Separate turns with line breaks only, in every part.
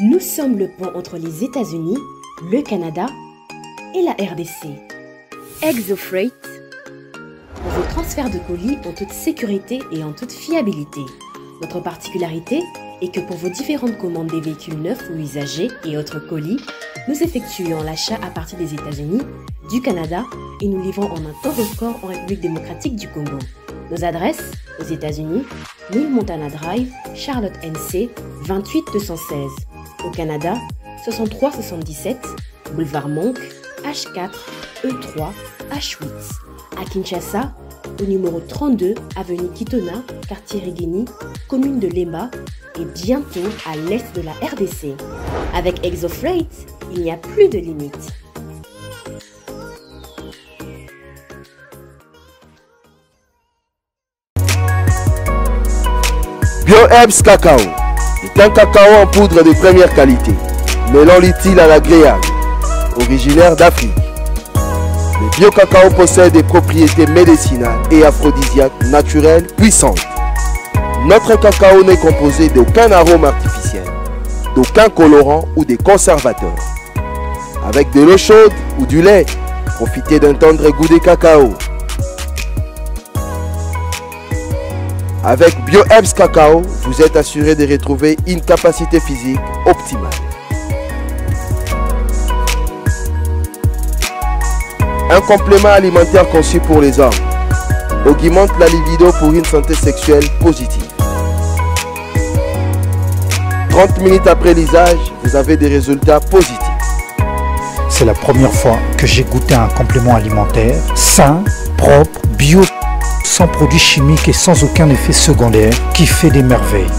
Nous sommes le pont entre les États-Unis, le Canada et la RDC. ExoFreight, pour vos transferts de colis en toute sécurité et en toute fiabilité. Notre particularité est que pour vos différentes commandes des véhicules neufs ou usagés et autres colis, nous effectuons l'achat à partir des États-Unis, du Canada et nous livrons en un temps record en République démocratique du Congo. Nos adresses aux États-Unis, 1000 Montana Drive, Charlotte NC, 28216. Au Canada, 6377, Boulevard Monk, H4, E3, H8. À Kinshasa, au numéro 32, avenue Kitona, quartier Rigini, commune de Lemba, et bientôt à l'est de la RDC. Avec ExoFreight, il n'y a plus de.
BioHerbs Cacao est un cacao en poudre de première qualité, mêlant l'utile à l'agréable, originaire d'Afrique. Le bio-cacao possède des propriétés médicinales et aphrodisiaques naturelles puissantes. Notre cacao n'est composé d'aucun arôme artificiel, d'aucun colorant ou des conservateurs. Avec de l'eau chaude ou du lait, profitez d'un tendre goût de cacao. Avec BioHerbs Cacao, vous êtes assuré de retrouver une capacité physique optimale. Un complément alimentaire conçu pour les hommes augmente la libido pour une santé sexuelle positive. 30 minutes après l'usage, vous avez des résultats positifs.
C'est la première fois que j'ai goûté un complément alimentaire sain, propre, bio, sans produits chimiques et sans aucun effet secondaire qui fait des merveilles.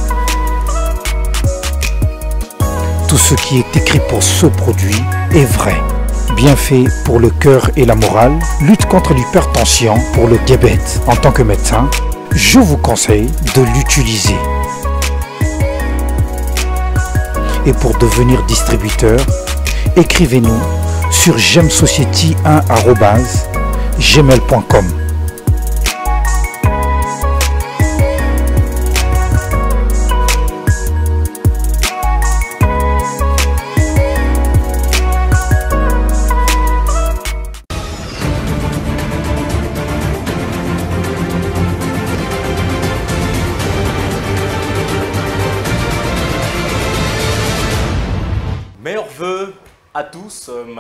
Tout ce qui est écrit pour ce produit est vrai. Bien fait pour le cœur et la morale, lutte contre l'hypertension, pour le diabète. En tant que médecin, je vous conseille de l'utiliser. Et pour devenir distributeur, écrivez-nous sur gemsociety1.gmail.com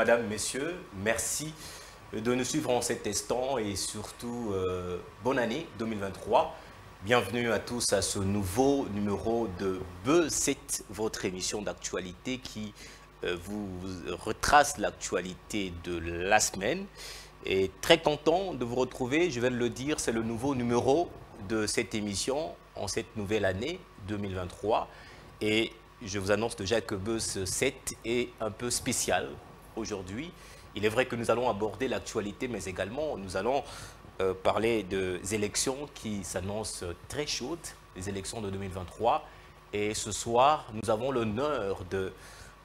madame, messieurs. Merci de nous suivre en cet instant et surtout euh, bonne année 2023. Bienvenue à tous à ce nouveau numéro de B7, votre émission d'actualité qui euh, vous retrace l'actualité de la semaine. Et très content de vous retrouver, je vais le dire, c'est le nouveau numéro de cette émission en cette nouvelle année 2023. Et je vous annonce déjà que Buzz 7 est un peu spécial aujourd'hui. Il est vrai que nous allons aborder l'actualité, mais également nous allons euh, parler des élections qui s'annoncent très chaudes, les élections de 2023. Et ce soir, nous avons l'honneur de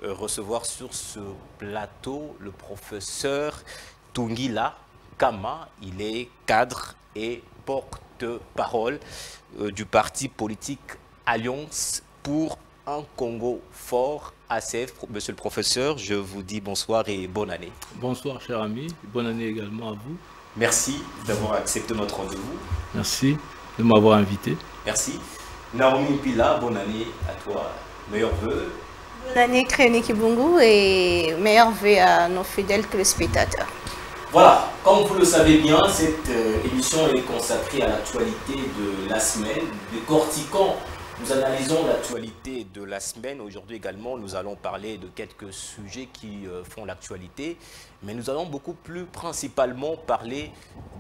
euh, recevoir sur ce plateau le professeur Tungila Kama. Il est cadre et porte-parole euh, du parti politique Alliance pour un Congo fort, ACF. Monsieur le professeur, je vous dis bonsoir et bonne année.
Bonsoir, cher ami. Bonne année également à vous.
Merci d'avoir accepté notre rendez-vous.
Merci de m'avoir invité.
Merci. Naomi Pila, bonne année à toi. Meilleurs vœux.
Bonne année, Créné Kibungu, et meilleurs vœux à nos fidèles téléspectateurs.
Voilà, comme vous le savez bien, cette euh, émission est consacrée à l'actualité de la semaine, décortiquant nous analysons l'actualité de la semaine. Aujourd'hui également, nous allons parler de quelques sujets qui euh, font l'actualité. Mais nous allons beaucoup plus principalement parler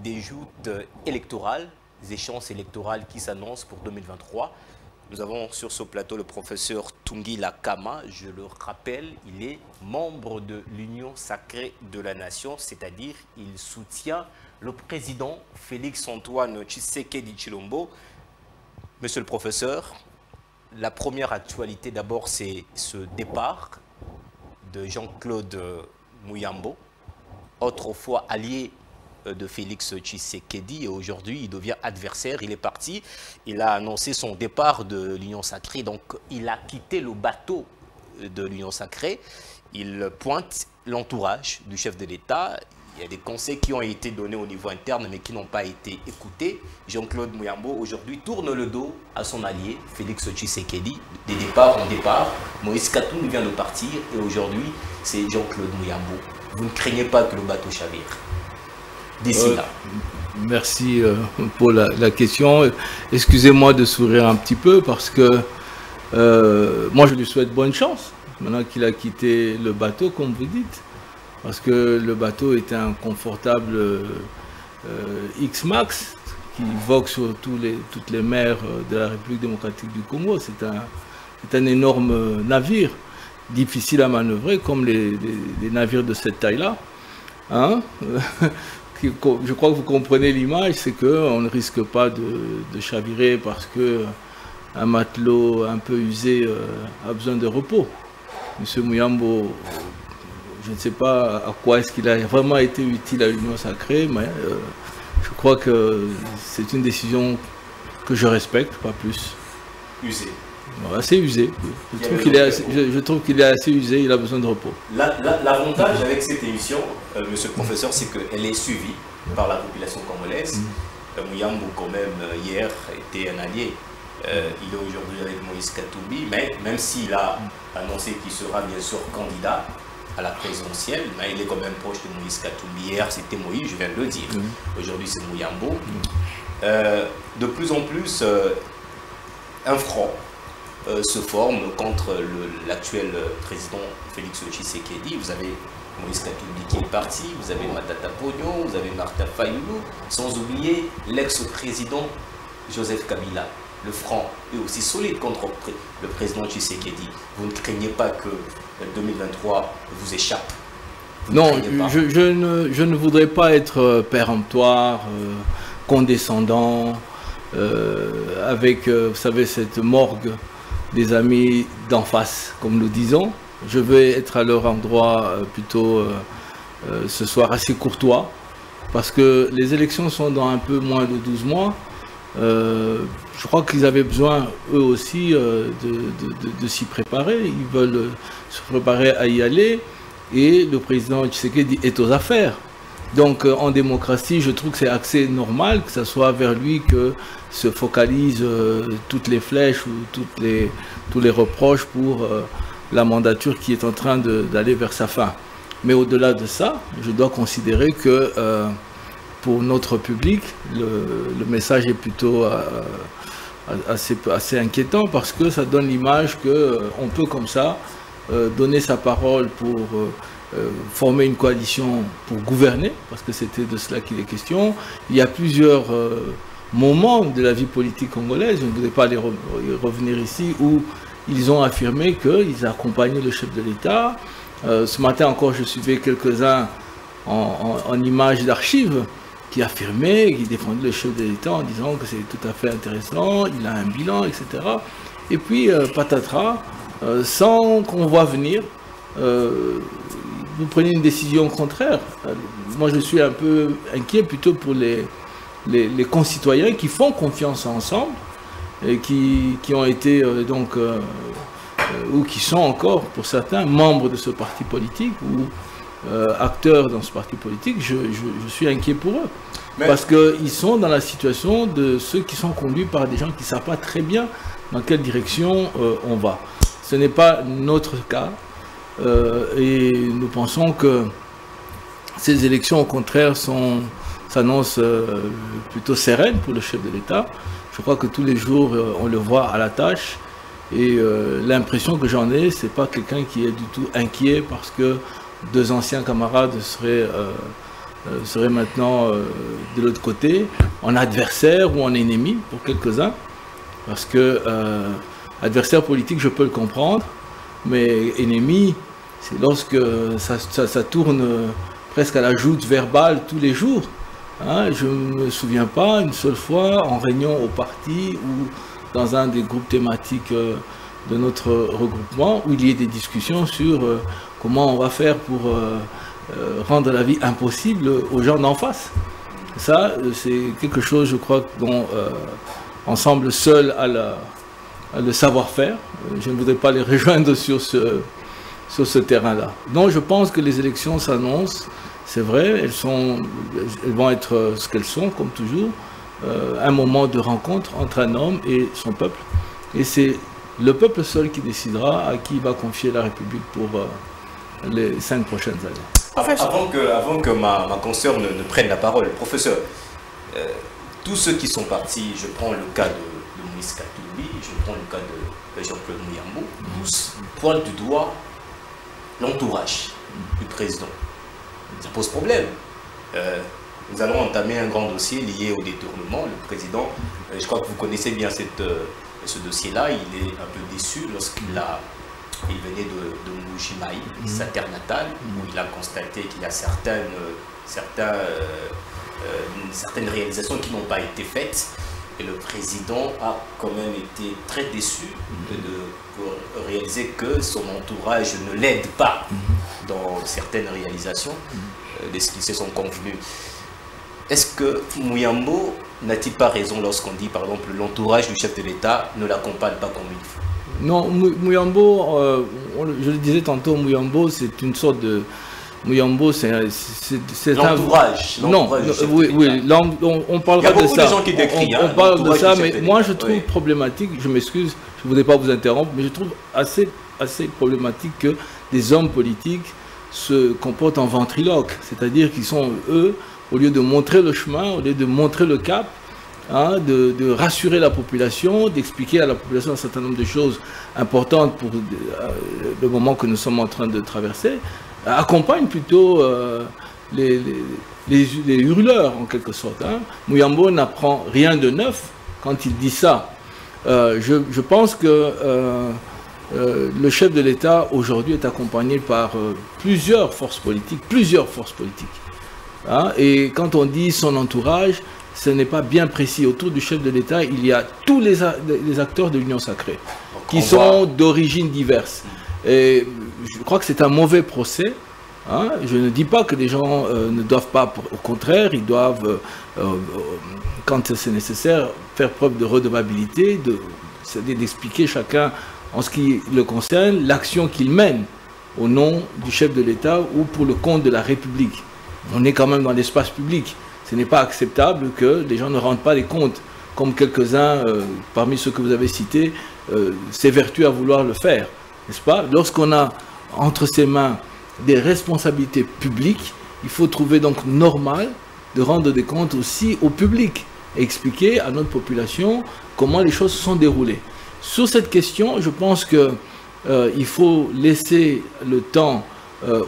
des joutes électorales, des échéances électorales qui s'annoncent pour 2023. Nous avons sur ce plateau le professeur Tungi Lakama. Je le rappelle, il est membre de l'Union sacrée de la nation, c'est-à-dire il soutient le président Félix-Antoine Tshisekedi Chilombo. Monsieur le professeur, la première actualité d'abord, c'est ce départ de Jean-Claude Mouyambo, autrefois allié de Félix Tshisekedi et aujourd'hui il devient adversaire, il est parti, il a annoncé son départ de l'Union sacrée, donc il a quitté le bateau de l'Union sacrée, il pointe l'entourage du chef de l'État. Il y a des conseils qui ont été donnés au niveau interne, mais qui n'ont pas été écoutés. Jean-Claude Mouyambo, aujourd'hui, tourne le dos à son allié, Félix Tshisekedi. Des départs en départ, Moïse Katoum vient de partir, et aujourd'hui, c'est Jean-Claude Mouyambo. Vous ne craignez pas que le bateau chavire d'ici
Euh,
là
Merci euh, pour la, la question. Excusez-moi de sourire un petit peu parce que euh, moi je lui souhaite bonne chance maintenant qu'il a quitté le bateau, comme vous dites. Parce que le bateau est un confortable euh, euh, X-Max qui vogue sur les, toutes les mers euh, de la République démocratique du Congo. C'est un, un énorme navire, difficile à manœuvrer, comme les, navires de cette taille-là. Hein je crois que vous comprenez l'image, c'est qu'on ne risque pas de, chavirer parce que un matelot un peu usé a besoin de repos. Monsieur Mouyambo, je ne sais pas à quoi est-ce qu'il a vraiment été utile à l'Union sacrée, mais euh, je crois que c'est une décision que je respecte, pas plus.
Usé.
Bon, assez usé. Je trouve qu'il est, assez- je- je trouve qu'il est assez usé, il a besoin de repos.
La- la- L'avantage avec cette émission, euh, monsieur le professeur, c'est qu'elle est suivie par la population congolaise. Euh, Mouyambo, quand même, euh, hier, était un allié. Euh, il est aujourd'hui avec Moïse Katoubi, mais même s'il a annoncé qu'il sera bien sûr candidat à la présidentielle, il est quand même proche de Moïse Katoubi. Hier, c'était Moïse, je viens de le dire. Aujourd'hui, c'est Mouyambo. Euh, de plus en plus, euh, un front euh, se forme contre l'actuel président Félix Tshisekedi. Vous avez Moïse Katumbi qui est parti, vous avez Matata Pogno, vous avez Martha Fayoulou, sans oublier l'ex-président Joseph Kabila. Le front est aussi solide contre le président Tshisekedi. Vous ne craignez pas que euh, 2023 vous échappe Vous ne
Non, je, je ne, je ne voudrais pas être euh, péremptoire, euh, condescendant, euh, avec, euh, vous savez, cette morgue des amis d'en face, comme nous disons. Je vais être à leur endroit euh, plutôt euh, euh, ce soir assez courtois, parce que les élections sont dans un peu moins de 12 mois. Euh, je crois qu'ils avaient besoin, eux aussi, euh, de, de- de- s'y préparer. Ils veulent euh, se préparer à y aller. Et le président Tshisekedi est aux affaires. Donc euh, en démocratie, je trouve que c'est assez normal que ce soit vers lui que se focalisent toutes les flèches ou toutes les, tous les reproches pour la mandature qui est en train d'aller vers sa fin. Mais au-delà de ça, je dois considérer que pour notre public, le, message est plutôt assez, inquiétant parce que ça donne l'image qu'on peut comme ça euh, donner sa parole pour euh, euh, former une coalition pour gouverner, parce que c'était de cela qu'il est question. Il y a plusieurs euh, moments de la vie politique congolaise, je ne voudrais pas les revenir ici, où ils ont affirmé qu'ils accompagnaient le chef de l'État. Euh, ce matin encore, je suivais quelques-uns en images d'archives qui affirmaient, qui défendaient le chef de l'État en disant que c'est tout à fait intéressant, il a un bilan, etc. Et puis, euh, patatras, euh, sans qu'on voit venir, euh, vous prenez une décision contraire. Moi, je suis un peu inquiet plutôt pour les, les, les concitoyens qui font confiance ensemble et qui, qui ont été donc, ou qui sont encore, pour certains, membres de ce parti politique ou euh, acteurs dans ce parti politique. Je, je- je suis inquiet pour eux.
Mais-
Parce qu'ils sont dans la situation de ceux qui sont conduits par des gens qui ne savent pas très bien dans quelle direction euh, on va. Ce n'est pas notre cas. euh, et nous pensons que ces élections, au contraire, sont- s'annoncent euh, plutôt sereines pour le chef de l'État. Je crois que tous les jours, on le voit à la tâche. Et l'impression que j'en ai, c'est pas quelqu'un qui est du tout inquiet parce que deux anciens camarades seraient, euh, euh, maintenant euh, de l'autre côté, en adversaire ou en ennemi pour quelques-uns. Parce que adversaire politique, je peux le comprendre, mais ennemi, c'est lorsque ça, tourne presque à la joute verbale tous les jours. Hein, je ne me souviens pas une seule fois en réunion au parti ou dans un des groupes thématiques de notre regroupement où il y ait des discussions sur comment on va faire pour euh, euh, rendre la vie impossible aux gens d'en face? Ça, euh, c'est quelque chose, je crois, dont euh, on semble seul à le savoir-faire. Je ne voudrais pas les rejoindre sur ce, terrain-là. Donc je pense que les élections s'annoncent, c'est vrai, elles vont être ce qu'elles sont, comme toujours, un moment de rencontre entre un homme et son peuple. Et c'est le peuple seul qui décidera à qui il va confier la République pour les cinq prochaines années.
Avant que, avant que ma, ma consoeur ne, prenne la parole, professeur, euh, tous ceux qui sont partis, je prends le cas de, de Moïse Katoubi, je prends le cas de Jean-Claude Mouyambo, tous pointent du doigt l'entourage du président. Ça pose problème. Euh, nous allons entamer un grand dossier lié au détournement. Le président, euh, je crois que vous connaissez bien cette, ce dossier-là, il est un peu déçu lorsqu'il a il venait de, de mhm. sa terre natale, où il a constaté qu'il y a certaines, certains, euh, euh, certaines réalisations qui n'ont pas été faites. Et le président a quand même été très déçu mhm. de, réaliser que son entourage ne l'aide pas mhm. dans certaines réalisations euh, de ce qu'ils se sont convenus. Est-ce que Mouyambo n'a-t-il pas raison lorsqu'on dit, par exemple, l'entourage du chef de l'État ne l'accompagne pas comme il faut?
Non, Mouyambo, euh, je le disais tantôt, Mouyambo, c'est une sorte de. Mouyambo, c'est un.
L'entourage.
Non, oui, oui on, parlera de ça.
Gens qui décrivent,
on, hein, parle de ça, mais moi je trouve problématique, je m'excuse, je ne voudrais pas vous interrompre, mais je trouve assez, assez problématique que des hommes politiques se comportent en ventriloque, c'est-à-dire qu'ils sont, eux, au lieu de montrer le chemin, au lieu de montrer le cap, Hein, de, rassurer la population, d'expliquer à la population un certain nombre de choses importantes pour euh, le moment que nous sommes en train de traverser, accompagne plutôt euh, les, les, hurleurs en quelque sorte. Hein. Mouyambo n'apprend rien de neuf quand il dit ça. Euh, je, pense que le chef de l'État aujourd'hui est accompagné par plusieurs forces politiques, plusieurs forces politiques. Hein. et quand on dit son entourage, ce n'est pas bien précis. Autour du chef de l'État, il y a tous les, acteurs de l'Union sacrée, qui sont d'origines diverses. Et je crois que c'est un mauvais procès. Hein. Je ne dis pas que les gens euh, ne doivent pas, au contraire, ils doivent, euh, euh, quand c'est nécessaire, faire preuve de redevabilité, c'est-à-dire d'expliquer chacun, en ce qui le concerne, l'action qu'il mène au nom du chef de l'État ou pour le compte de la République. On est quand même dans l'espace public. Ce n'est pas acceptable que les gens ne rendent pas les comptes, comme quelques-uns euh, parmi ceux que vous avez cités euh, s'évertuent à vouloir le faire. N'est-ce pas? Lorsqu'on a entre ses mains des responsabilités publiques, il faut trouver donc normal de rendre des comptes aussi au public et expliquer à notre population comment les choses se sont déroulées. Sur cette question, je pense qu'il euh, faut laisser le temps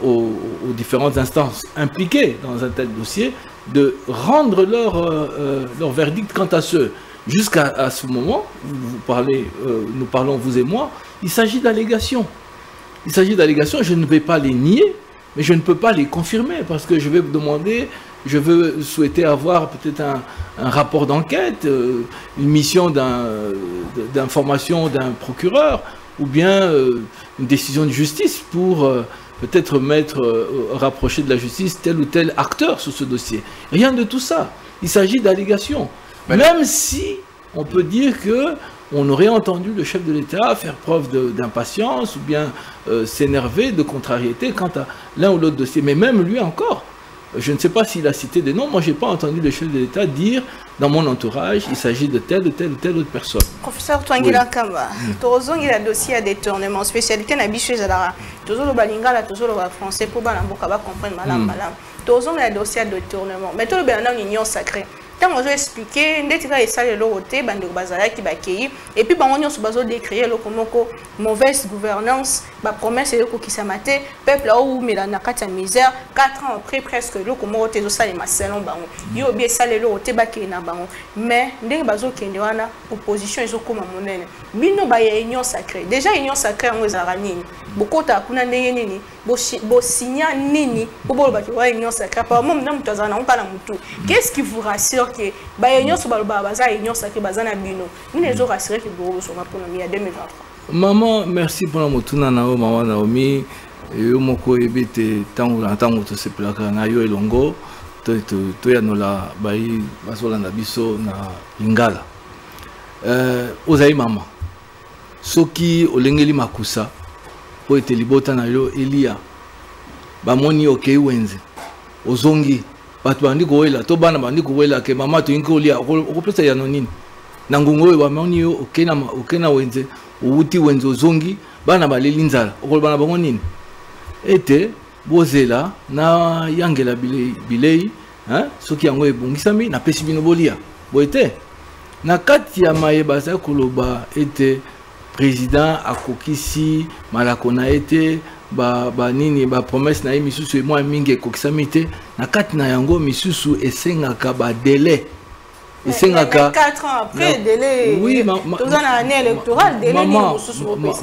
aux, différentes instances impliquées dans un tel dossier de rendre leur, euh, euh, leur verdict quant à ce. Jusqu'à ce moment, vous parlez, euh, nous parlons vous et moi, il s'agit d'allégations. Il s'agit d'allégations, je ne vais pas les nier, mais je ne peux pas les confirmer parce que je vais vous demander, je veux souhaiter avoir peut-être un, rapport d'enquête, une mission d'information d'un procureur ou bien une décision de justice pour peut-être mettre, euh, rapprocher de la justice tel ou tel acteur sur ce dossier. Rien de tout ça. Il s'agit d'allégations. Même si on peut dire que on aurait entendu le chef de l'État faire preuve d'impatience ou bien euh, s'énerver, de contrariété quant à l'un ou l'autre dossier. Mais même lui encore, je ne sais pas s'il a cité des noms. Moi, je n'ai pas entendu le chef de l'État dire dans mon entourage, il s'agit de telle ou telle ou telle autre personne.
Professeur Twangila oui. Kamba, mm. il a dossier à détournement, spécialité na bicho ezalaka. Tozolo balingala, tozolo ba français pour bana mboka ba comprendre malam mm. malam. Tozolo a dossier à détournement. Mais tout le une union sacrée. Ntango ozoexplike ndeti kaka esala eloko te bandeko bazalaki bakei epuis bango nyonso bazodécrie eloko moko mauvaise gouvernance bapromese eyokokisama te peuple aowumela na kati ya misère 4 ans après presque eloko moko te ezosalema selon bango yo obi esala eloko te bakei na bango mais ndenge bazokende wana opposition ezokóma monene bino baya union sacré déjà union sacré yango ezalaka nini bokotaka kuna ndenge nini bosinya nini? Po bolobaki wa union sacré par mo na moto azala nango mpa na motu qu'est ce qui vous rassure ke baye nyonso balobaka baza union sacré baza na bino? Nini ezorassure ke bokobosonga mpona mi ya 2023
mama merci mpona motuna na yo mama naomi. Yo moko oyebi ete ntango na ntango tosepelaka na yo elongo. Toyanola bayi bazolanda biso na lingala. Euh, ozali mama soki olengeli makusa po ete libota na yo elia bamoni okei wenze. Ozongi. Bato bandi kowela. To bana bandi kowela ke mama toyingi kolia. Okopesa yano nini na ngungu oyo bamoni yo okei na wenze. Owuti wenze ozongi. Bana baleli nzala. Okoloba na bango nini? Ete bozela na yangela bilei, bilei soki yango ebongisami napesi bino bolia. Boye te? Na kati ya mayeba azali koloba ete président akokisi malako na ye te banini ba bapromese na ye misusu mwa mingi ekokisami te. Na kati na yango misusu esengaka badele
esengaka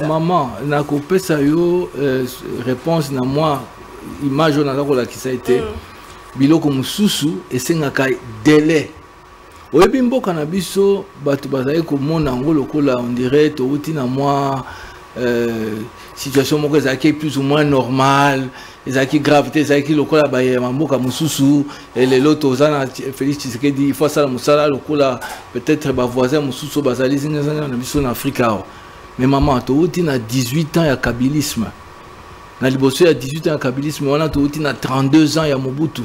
mama nakopesa yo euh, réponse na mwa image oyo naza kolakisa ete mm. biloko mosusu esengaka délai oyebi mboka na biso bato bazali komona yango lokola ondire touti na mwa euh, situation moko ezalaki plus ou moins normal ezalaki grave te ezalaki lokola bayema mboka mosusu. Lelo toza na félix tshisekedi ifo asala mosala lokola peut-être bavoisin mosusu bazali zingazinga na biso na afrika awa. Mais mama touti na 18 ans ya kabilisme na liboso ya 18 ans ya kabilisme wana touti na 32 ans ya mobutu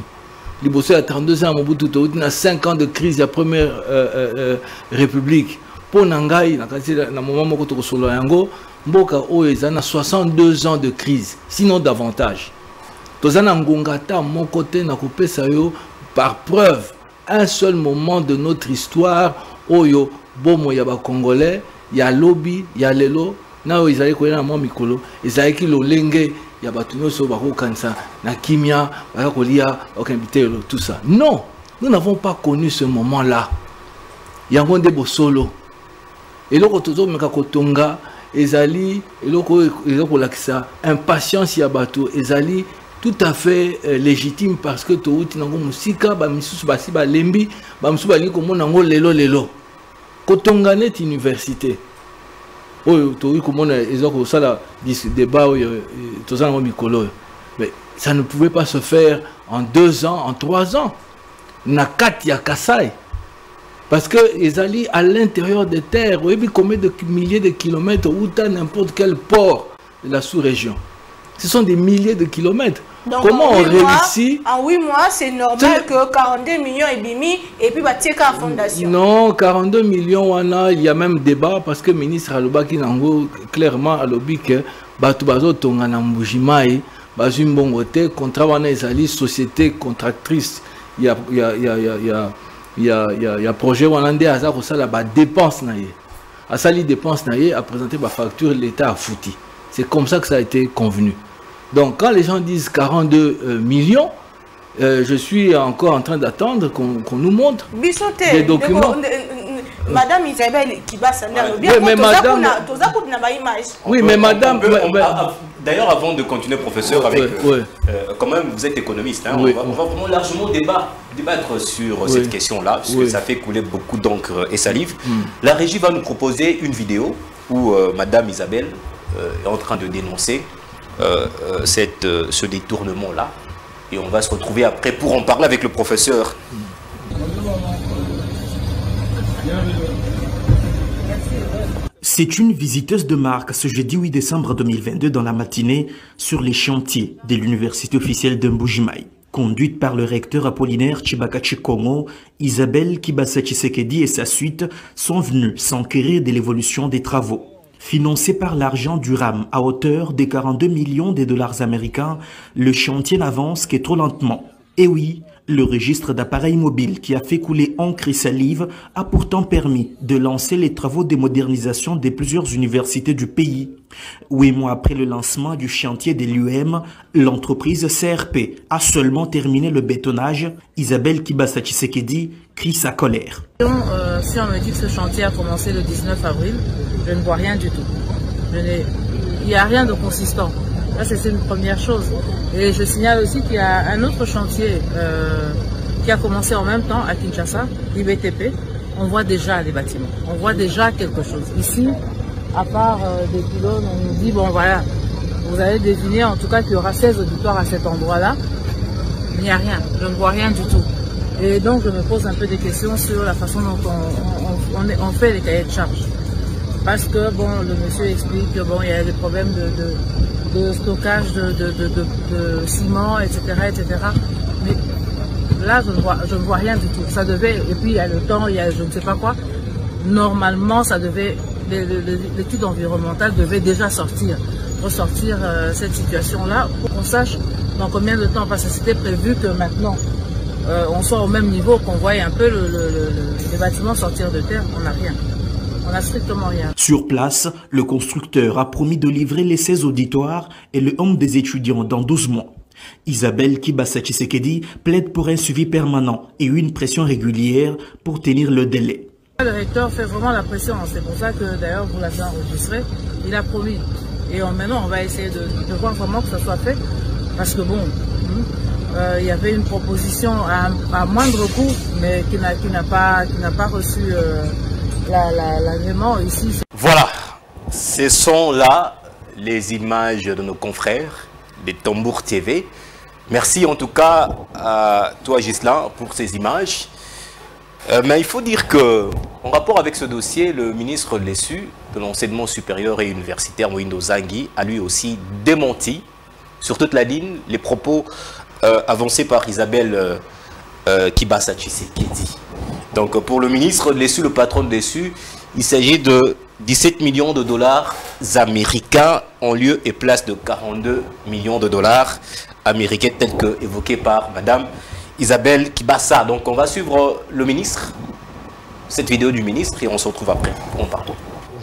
liboso ya 32 ans ya mobutu touti na 5 ans de crise ya première euh, euh, euh, république. Mpo na ngai na kati na moment moko tokosolola yango mboka oyo eza na 62 ans de crise sinon davantage. Toza na ngonga ata moko te na kopesa yo par preuve un seul moment de notre histoire oyo bomo ya bacongolais ya lobi ya lelo na oyo ezalaki koya na mwa mikolo ezalaki lolenge ya bato nyonso bakokanisa na kimia baya kolia bakokende bitelo tout ça. Non nous n'avons pas connu ce moment là yango nde bosolo. Eloko tozomeka kotonga ezali eloko oyo eza kolakisa impatience ya bato. Ezali tout à fait euh, légitime parce que touti nango mosika bamisusu basi balembi bamisusu lelo lelo. Kotonga neti université oyo mais ça ne pouvait pas se faire en deux ans en trois ans na parce que ezali à l'intérieur des terres combien de milliers de kilomètres outa n'importe quel port de la sous-région. Ce sont des milliers de kilomètres Comment on réussit
En 8 mois, c'est normal que 42 millions et bimi et puis bah la fondation.
Non, 42 millions il y a même débat parce que le ministre Alobaki Nango clairement alobi que hein. batu tonga na mbujimai eh. bazu mbongo contrat wana ezali société contractrice il y a il y a il y a il y a il y a y a, y a projet wana nde aza kosala ba dépense dépense a présenté ba facture l'État a fouti. C'est comme ça que ça a été convenu donc quand les gens disent 42 euh, millions, euh, je suis encore en train d'attendre qu'on qu nous montre
Bissoté,
des documents.
Madame Isabelle Kibasa,
oui, mais madame... Oui, mais madame...
D'ailleurs, avant de continuer, professeur, avec,
ouais, ouais.
Euh, quand même, vous êtes économiste, hein,
oui.
on, va, on, va, vraiment largement débat, débattre sur oui. cette question-là, parce que ça fait couler beaucoup d'encre et salive. Mm. La régie va nous proposer une vidéo où euh, Madame Isabelle est en train de dénoncer euh, cette, euh, ce détournement-là. Et on va se retrouver après pour en parler avec le professeur.
C'est une visiteuse de marque ce jeudi 8 décembre 2022 dans la matinée sur les chantiers de l'université officielle de Mbujimaï. Conduite par le recteur Apollinaire Chibaka Chikongo, Isabelle Kibasa Chisekedi et sa suite sont venus s'enquérir de l'évolution des travaux. Financé par l'argent du RAM à hauteur de 42 millions de dollars américains, le chantier n'avance que trop lentement. Et oui, le registre d'appareils mobiles qui a fait couler encre et salive a pourtant permis de lancer les travaux de modernisation de plusieurs universités du pays. Huit mois après le lancement du chantier de l'UM, l'entreprise CRP a seulement terminé le bétonnage. Isabelle Kibasa Tshisekedi crie sa colère.
Euh, si on me dit que ce chantier a commencé le 19 avril, je ne vois rien du tout. Il n'y a rien de consistant. Ça, c'est une première chose. Et je signale aussi qu'il y a un autre chantier euh, qui a commencé en même temps à Kinshasa, l'IBTP. On voit déjà les bâtiments. On voit déjà quelque chose. Ici, à part euh, des pylônes, on nous dit, bon voilà, vous allez deviner en tout cas qu'il y aura 16 auditoires à cet endroit-là. Il n'y a rien. Je ne vois rien du tout. Et donc, je me pose un peu des questions sur la façon dont on, fait les cahiers de charges. parce que bon, le monsieur explique que bon, il y a des problèmes de, stockage de, de, ciment, etc., etc. Mais là, je ne, vois, je ne vois rien du tout. Ça devait, et puis il y a le temps, il y a je ne sais pas quoi. Normalement, ça devait, l'étude environnementale devait déjà sortir, ressortir euh, cette situation-là pour qu'on sache dans combien de temps, parce que c'était prévu que maintenant, euh, on soit au même niveau, qu'on voie un peu les bâtiments sortir de terre. On n'a rien. On a strictement rien.
Sur place, le constructeur a promis de livrer les 16 auditoires et le homme des étudiants dans 12 mois. Isabelle Kibasa Tshisekedi plaide pour un suivi permanent et une pression régulière pour tenir le délai.
Le recteur fait vraiment la pression, c'est pour ça que d'ailleurs vous l'avez enregistré, il a promis. Et maintenant on va essayer de, voir vraiment que ça soit fait, parce que bon, hmm, euh, il y avait une proposition à, moindre coût, mais qui n'a pas, pas reçu euh,
Voilà, ce sont là les images de nos confrères des Tambour TV. Merci en tout cas à toi Gislain pour ces images. Euh, mais il faut dire que, en rapport avec ce dossier, le ministre Lessu de l'enseignement supérieur et universitaire, Moïndo Zangui, a lui aussi démenti sur toute la ligne les propos euh, avancés par Isabelle euh, euh Kibasa Tshisekedi. Donc pour le ministre Lessu, le patron Lessu, il s'agit de 17 millions de dollars américains en lieu et place de 42 millions de dollars américains tels que évoqués par Madame Isabelle Kibassa. Donc on va suivre le ministre, cette vidéo du ministre et on se retrouve après. On parle.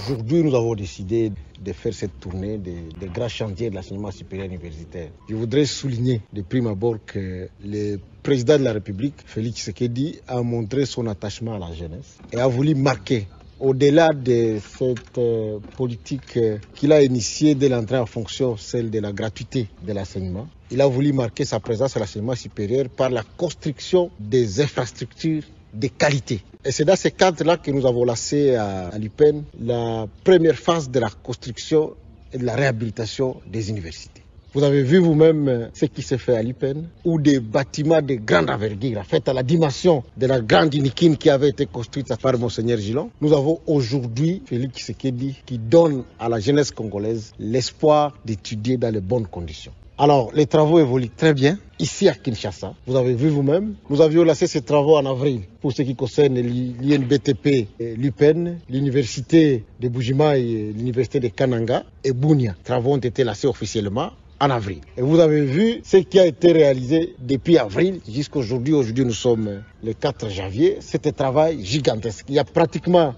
Aujourd'hui, nous avons décidé de faire cette tournée des, grands chantiers de l'enseignement supérieur universitaire. Je voudrais souligner de prime abord que le président de la République, Félix Tshisekedi, a montré son attachement à la jeunesse et a voulu marquer au-delà de cette euh, politique euh, qu'il a initiée dès l'entrée en fonction, celle de la gratuité de l'enseignement, il a voulu marquer sa présence à l'enseignement supérieur par la construction des infrastructures de qualité. Et c'est dans ce cadre-là que nous avons lancé à, l'UPEN la première phase de la construction et de la réhabilitation des universités. Vous avez vu vous-même euh, ce qui s'est fait à l'UPEN, où des bâtiments de grande envergure, fait à la dimension de la grande Inikine qui avait été construite par Monseigneur Gillon. Nous avons aujourd'hui Félix Tshisekedi qui donne à la jeunesse congolaise l'espoir d'étudier dans les bonnes conditions. Alors, les travaux évoluent très bien ici à Kinshasa. Vous avez vu vous-même. Nous avions lancé ces travaux en avril pour ce qui concerne l'INBTP, l'UPEN, l'université de Bujima et l'université de Kananga et Bunia. Les travaux ont été lancés officiellement en avril. Et vous avez vu ce qui a été réalisé depuis avril jusqu'à aujourd'hui. Aujourd'hui, nous sommes le 4 janvier. C'est un travail gigantesque. Il y a pratiquement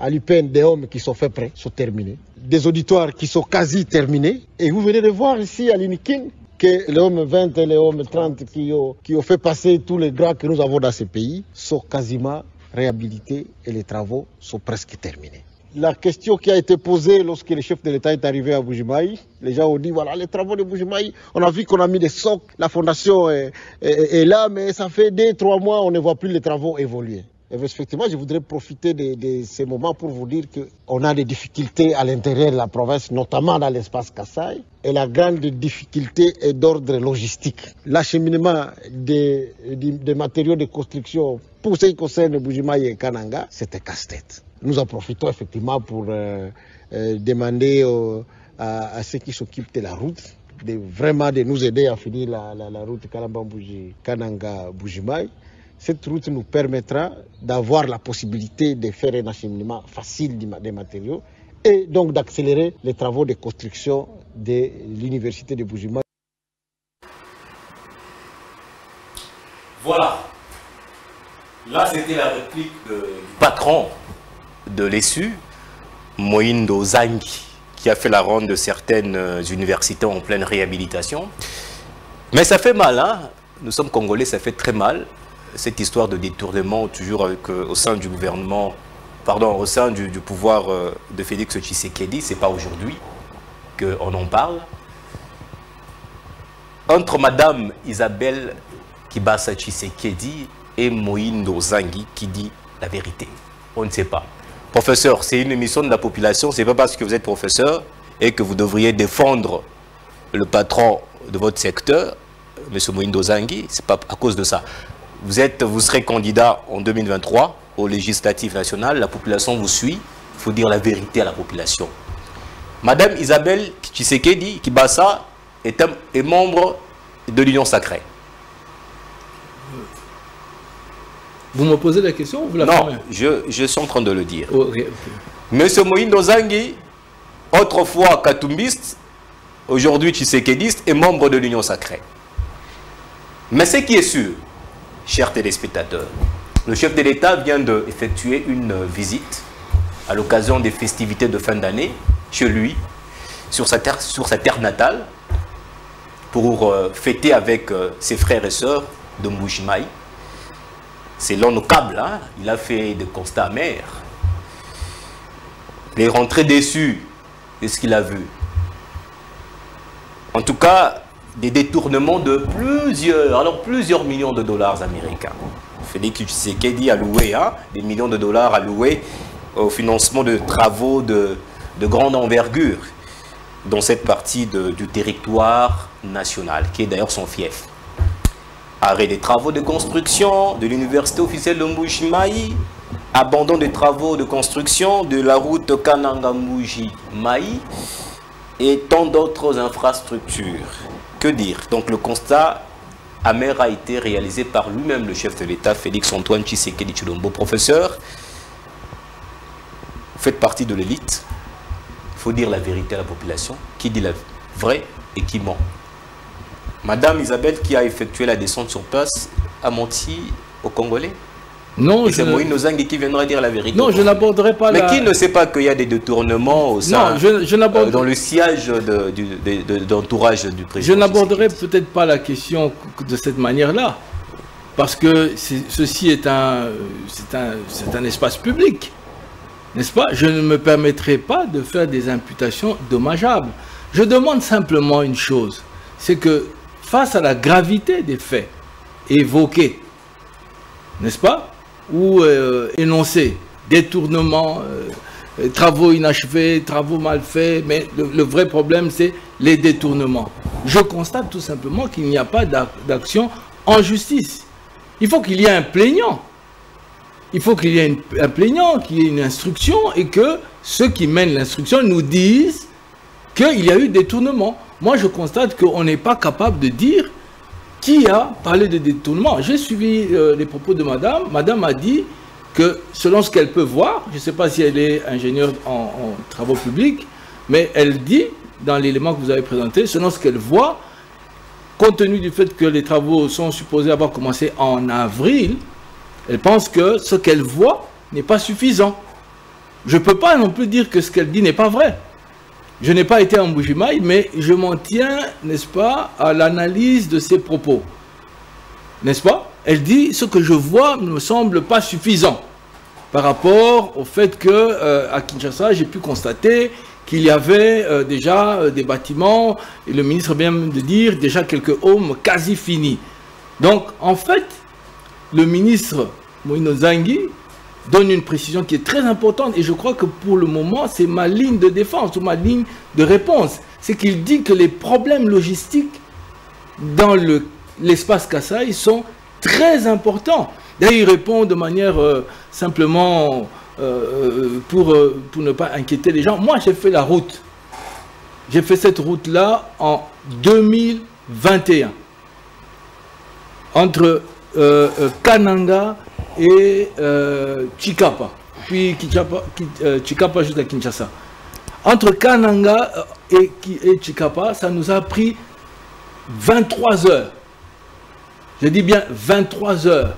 à l'UPN des hommes qui sont faits prêts, sont terminés. Des auditoires qui sont quasi terminés. Et vous venez de voir ici à l'Inikin que les hommes 20 et les hommes 30 qui ont, qui ont fait passer tous les gras que nous avons dans ces pays sont quasiment réhabilités et les travaux sont presque terminés la question qui a été posée lorsque le chef de l'État est arrivé à Boujimaï, les gens ont dit voilà, les travaux de Boujimaï, on a vu qu'on a mis des socs, la fondation est, là, mais ça fait deux, trois mois, on ne voit plus les travaux évoluer. Et effectivement, je voudrais profiter de, ces moments pour vous dire qu'on a des difficultés à l'intérieur de la province, notamment dans l'espace Kassai. Et la grande difficulté est d'ordre logistique. L'acheminement des, matériaux de construction pour ce qui concerne Boujimaï et Kananga, c'était casse-tête. Nous en profitons effectivement pour euh, euh, demander à, ceux qui s'occupent de la route de vraiment de nous aider à finir la, route Kalamba-Kananga-Bujimai. Cette route nous permettra d'avoir la possibilité de faire un acheminement facile des matériaux et donc d'accélérer les travaux de construction de l'université de Bujimai.
Voilà. Là, c'était la réplique du patron de l'ESU, Moindo Zangi, qui a fait la ronde de certaines euh, universités en pleine réhabilitation. Mais ça fait mal, hein nous sommes Congolais, ça fait très mal, cette histoire de détournement toujours euh, au sein du gouvernement, pardon, au sein du, pouvoir euh, de Félix Tshisekedi, c'est pas aujourd'hui qu'on en parle. Entre Madame Isabelle Kibasa Tshisekedi et Moindo Zangi qui dit la vérité. On ne sait pas. Professeur, c'est une émission de la population, c'est pas parce que vous êtes professeur et que vous devriez défendre le patron de votre secteur, M. Moindo Zangui, c'est pas à cause de ça. Vous, êtes, vous serez candidat en 2023 au législatif national, la population vous suit, Il faut dire la vérité à la population. Madame Isabelle Tshisekedi Kibasa est, est membre de l'Union sacrée.
Vous me posez la question ou vous la
Non, je, je, suis en train de le dire.
Oh, okay, okay.
Monsieur Moïno Zangi, autrefois katumbiste, aujourd'hui tshisekediste, est membre de l'Union sacrée. Mais ce qui est sûr, chers téléspectateurs, le chef de l'État vient d'effectuer une visite à l'occasion des festivités de fin d'année chez lui, sur sa terre, natale, pour euh, fêter avec euh, ses frères et sœurs de Moujimaï. C'est l'homme câble, hein? il a fait des constats amers. Il est rentré déçu de ce qu'il a vu. En tout cas, des détournements de plusieurs, alors plusieurs millions de dollars américains. Félix Tshisekedi a loué hein, des millions de dollars alloués au financement de travaux de, de grande envergure dans cette partie de, du territoire national, qui est d'ailleurs son fief. Arrêt des travaux de construction de l'université officielle de Mbujimaï, abandon des travaux de construction de la route Kananga-Mbujimaï et tant d'autres infrastructures. Que dire? Donc le constat amer a été réalisé par lui-même, le chef de l'État, Félix-Antoine Tshisekedi Chilombo, professeur. Vous faites partie de l'élite. Il faut dire la vérité à la population. Qui dit la vraie et qui ment? Madame Isabelle, qui a effectué la descente sur place, a menti aux Congolais?
Non,
c'est Moïse Nozangi qui viendra dire la vérité.
Non, je n'aborderai pas
Mais
la...
qui ne sait pas qu'il y a des détournements au sein,
non, je, je
euh, dans le siège d'entourage de, de, du président
Je n'aborderai peut-être pas la question de cette manière-là, parce que ceci est un, est un, un espace public, n'est-ce pas? Je ne me permettrai pas de faire des imputations dommageables. Je demande simplement une chose, c'est que face à la gravité des faits évoqués, n'est-ce pas? Ou euh, énoncés, détournements, euh, travaux inachevés, travaux mal faits, mais le, vrai problème c'est les détournements. Je constate tout simplement qu'il n'y a pas d'action en justice. Il faut qu'il y ait un plaignant. Il faut qu'il y ait un plaignant, qu'il y ait une instruction et que ceux qui mènent l'instruction nous disent qu'il y a eu détournement. Moi, je constate qu'on n'est pas capable de dire qui a parlé de détournement? J'ai suivi euh, les propos de madame. Madame a dit que selon ce qu'elle peut voir, je ne sais pas si elle est ingénieure en, en, travaux publics, mais elle dit, dans l'élément que vous avez présenté, selon ce qu'elle voit, compte tenu du fait que les travaux sont supposés avoir commencé en avril, elle pense que ce qu'elle voit n'est pas suffisant. Je ne peux pas non plus dire que ce qu'elle dit n'est pas vrai. Je n'ai pas été en Bougimaï, mais je m'en tiens, n'est-ce pas, à l'analyse de ses propos. N'est-ce pas? Elle dit, ce que je vois ne me semble pas suffisant par rapport au fait que euh, à Kinshasa, j'ai pu constater qu'il y avait euh, déjà euh, des bâtiments, et le ministre vient de dire déjà quelques hommes quasi finis. Donc, en fait, le ministre Moïno Zangui donne une précision qui est très importante et je crois que pour le moment, c'est ma ligne de défense ou ma ligne de réponse. C'est qu'il dit que les problèmes logistiques dans l'espace le, Kassai sont très importants. D'ailleurs, il répond de manière euh, simplement euh, pour, euh, pour ne pas inquiéter les gens. Moi, j'ai fait la route. J'ai fait cette route-là en 2021. Entre Kananga et euh, Chikapa, puis Kichapa, euh, Chikapa jusqu'à Kinshasa. Entre Kananga et, et Chikapa, ça nous a pris 23 heures. Je dis bien 23 heures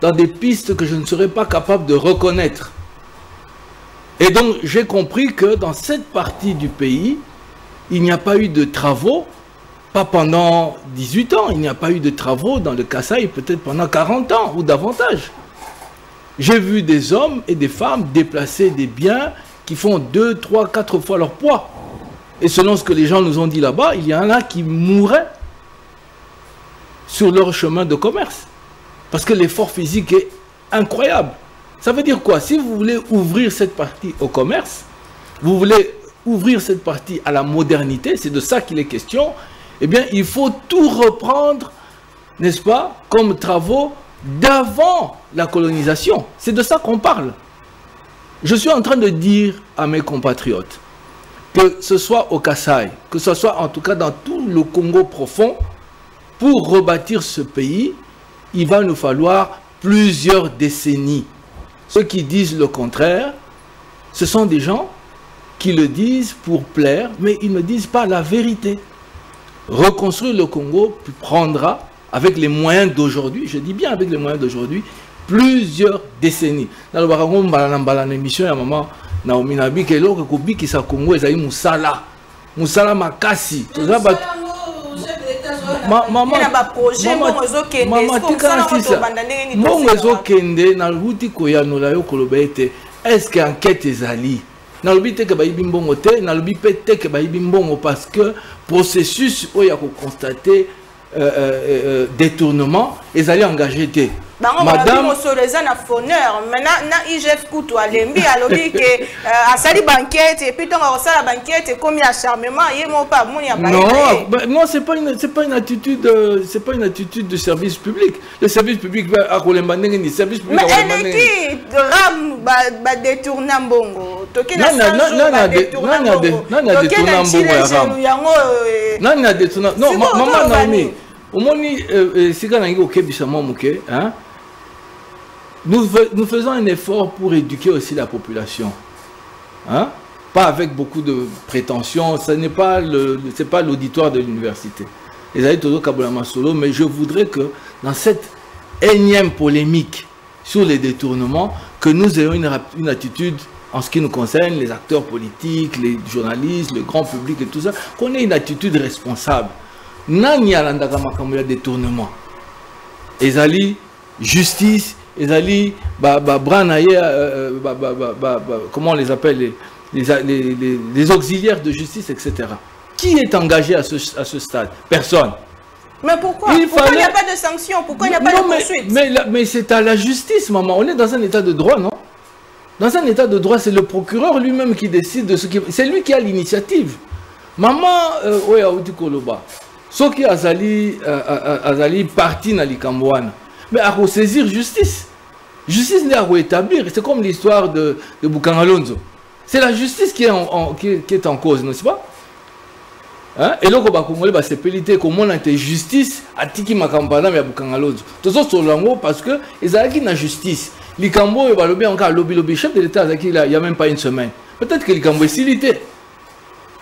dans des pistes que je ne serais pas capable de reconnaître. Et donc j'ai compris que dans cette partie du pays, il n'y a pas eu de travaux, pas pendant 18 ans, il n'y a pas eu de travaux dans le Kassai peut-être pendant 40 ans ou davantage. J'ai vu des hommes et des femmes déplacer des biens qui font 2, 3, 4 fois leur poids. Et selon ce que les gens nous ont dit là-bas, il y en a qui mouraient sur leur chemin de commerce. Parce que l'effort physique est incroyable. Ça veut dire quoi? Si vous voulez ouvrir cette partie au commerce, vous voulez ouvrir cette partie à la modernité, c'est de ça qu'il est question, eh bien, il faut tout reprendre, n'est-ce pas, comme travaux d'avant la colonisation. C'est de ça qu'on parle. Je suis en train de dire à mes compatriotes que ce soit au Kassai, que ce soit en tout cas dans tout le Congo profond, pour rebâtir ce pays, il va nous falloir plusieurs décennies. Ceux qui disent le contraire, ce sont des gens qui le disent pour plaire, mais ils ne disent pas la vérité. Reconstruire le Congo prendra, avec les moyens d'aujourd'hui, je dis bien avec les moyens d'aujourd'hui, plusieurs décennies. Dans le émission, il y a un moment, Naomi Makasi. mbongo ezokende. naluti koyanola yo koloba ete estce enquête ezali? Nalobi bayibi mbongo te nalobi mpe te ke bayibi mbongo parce que processus oyo ya kokonstate euh, euh, euh, détournement ezali engagé te
bango balobi mosolo eza na foneur me na igf kutu alembi alobi ke asali bankete epuis ntongo akosala bankete ekomi acharmement ye moko mpe amoni ya
non c'est pas une c'est pas une attitude c'est pas une attitude de service public. Le service public akolemba ndenge ni service public
eleki ram badetourna mbongo toke na
nani adetourna mbongo
yango
nani adetourna non mama naomi omoni esika nangi kokebisa mwa moke hein nous, faisons un effort pour éduquer aussi la population. Hein? Pas avec beaucoup de prétentions, ce n'est pas l'auditoire de l'université. Mais je voudrais que dans cette énième polémique sur les détournements, que nous ayons une, attitude en ce qui nous concerne, les acteurs politiques, les journalistes, le grand public et tout ça, qu'on ait une attitude responsable. Nani alandaka makambo détournement? Ezali justice babra na ye comment on les appelle les, les, les, les, auxiliaires de justice etc qui est engagé à ce, à ce stade? Personne
mais pourquoi? Il Pourquoi il n'y a pas de sanctions? Pourquoi il n'y a pas
non,
de
poursuite? Mais, mais, mais c'est à la justice, maman. On est dans un état de droit, non? Dans un état de droit, c'est le procureur lui-même qui décide de ce qui... C'est lui qui a l'initiative. Maman, euh, oui, Koloba. Ce qui azali, euh, azali parti dans l'Ikambouane. Mais à saisir justice. Justice n'est à rétablir. C'est comme l'histoire de, de Bukangalonzo. C'est la justice qui est en, en qui, qui, est en cause, n'est-ce pas? Hein? Et là, Congolais, bah, c'est pelité comment on a été justice à Tiki Makampana, mais à Bukangalonzo. Tout ça, c'est l'ango parce que ont la justice. Likambo, bien encore, lobby, lobby, chef de l'État, il n'y a même pas une semaine. Peut-être que Likambo est silité.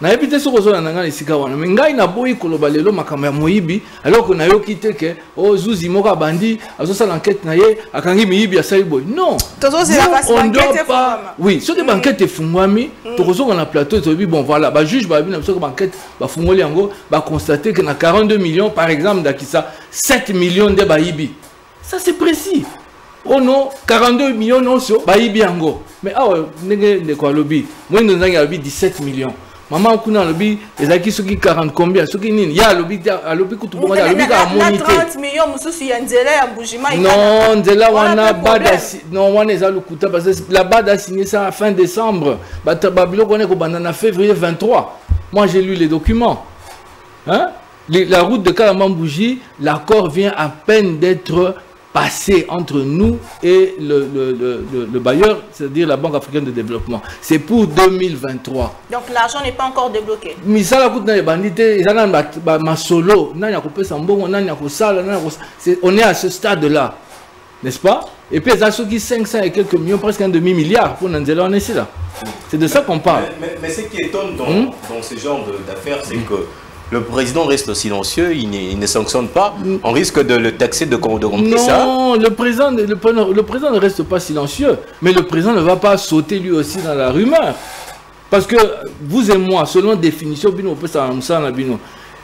Nayebi te soki ozala na ngai na esika wana me ngai naboyi koloba lelo makambo ya moyibi aloko nayoki te ke o zuzi moko abandi azosala enquête na ye akangi miyibi asali boye non! Oui soki bankete efungwami tokozonga na plateau toyebi bon voilà bajuge bayebi na soki bankete bafungoli yango baconstate ke na 42 millions par exemple ndakisa 7 millions nde bayibi. Ça c'est précis. Oh non 42 millions nyonso bayibi yango. Mais awa ndenge ndeko alobi moyindo nzangi alobi 17 millions mama kuna alobi ezalaki soki 40 combien soki nini ye alobi alobi kutu bongo alobi kaka amoni te non nzela wana bada non wana eza lokuta parce que la bada a signé ça fin décembre. Babiloko wana ekobanda na février 23 moi j'ai lu les documents. Hein? la route de Kalamambouji l'accord vient à peine d'être passé entre nous et le, le, le, le bailleur, c'est-à-dire la Banque africaine de développement. C'est pour 2023.
Donc l'argent n'est pas encore débloqué.
Mais ça, la coûte n'a bandité, ma solo, on est à ce stade-là, n'est-ce pas? Et puis, ça, qui 500 et quelques millions, presque un demi-milliard pour Nanzela, on est ici là. C'est de ça qu'on parle.
Mais, mais, mais, ce qui étonne dans, hmm? dans ce genre d'affaires, c'est hmm. que le président reste silencieux, il, il ne sanctionne pas, on risque de le taxer de, de complice.
Non, le président, le, président ne reste pas silencieux, mais le président ne va pas sauter lui aussi dans la rumeur. Parce que vous et moi, selon définition, bino peut ça bino.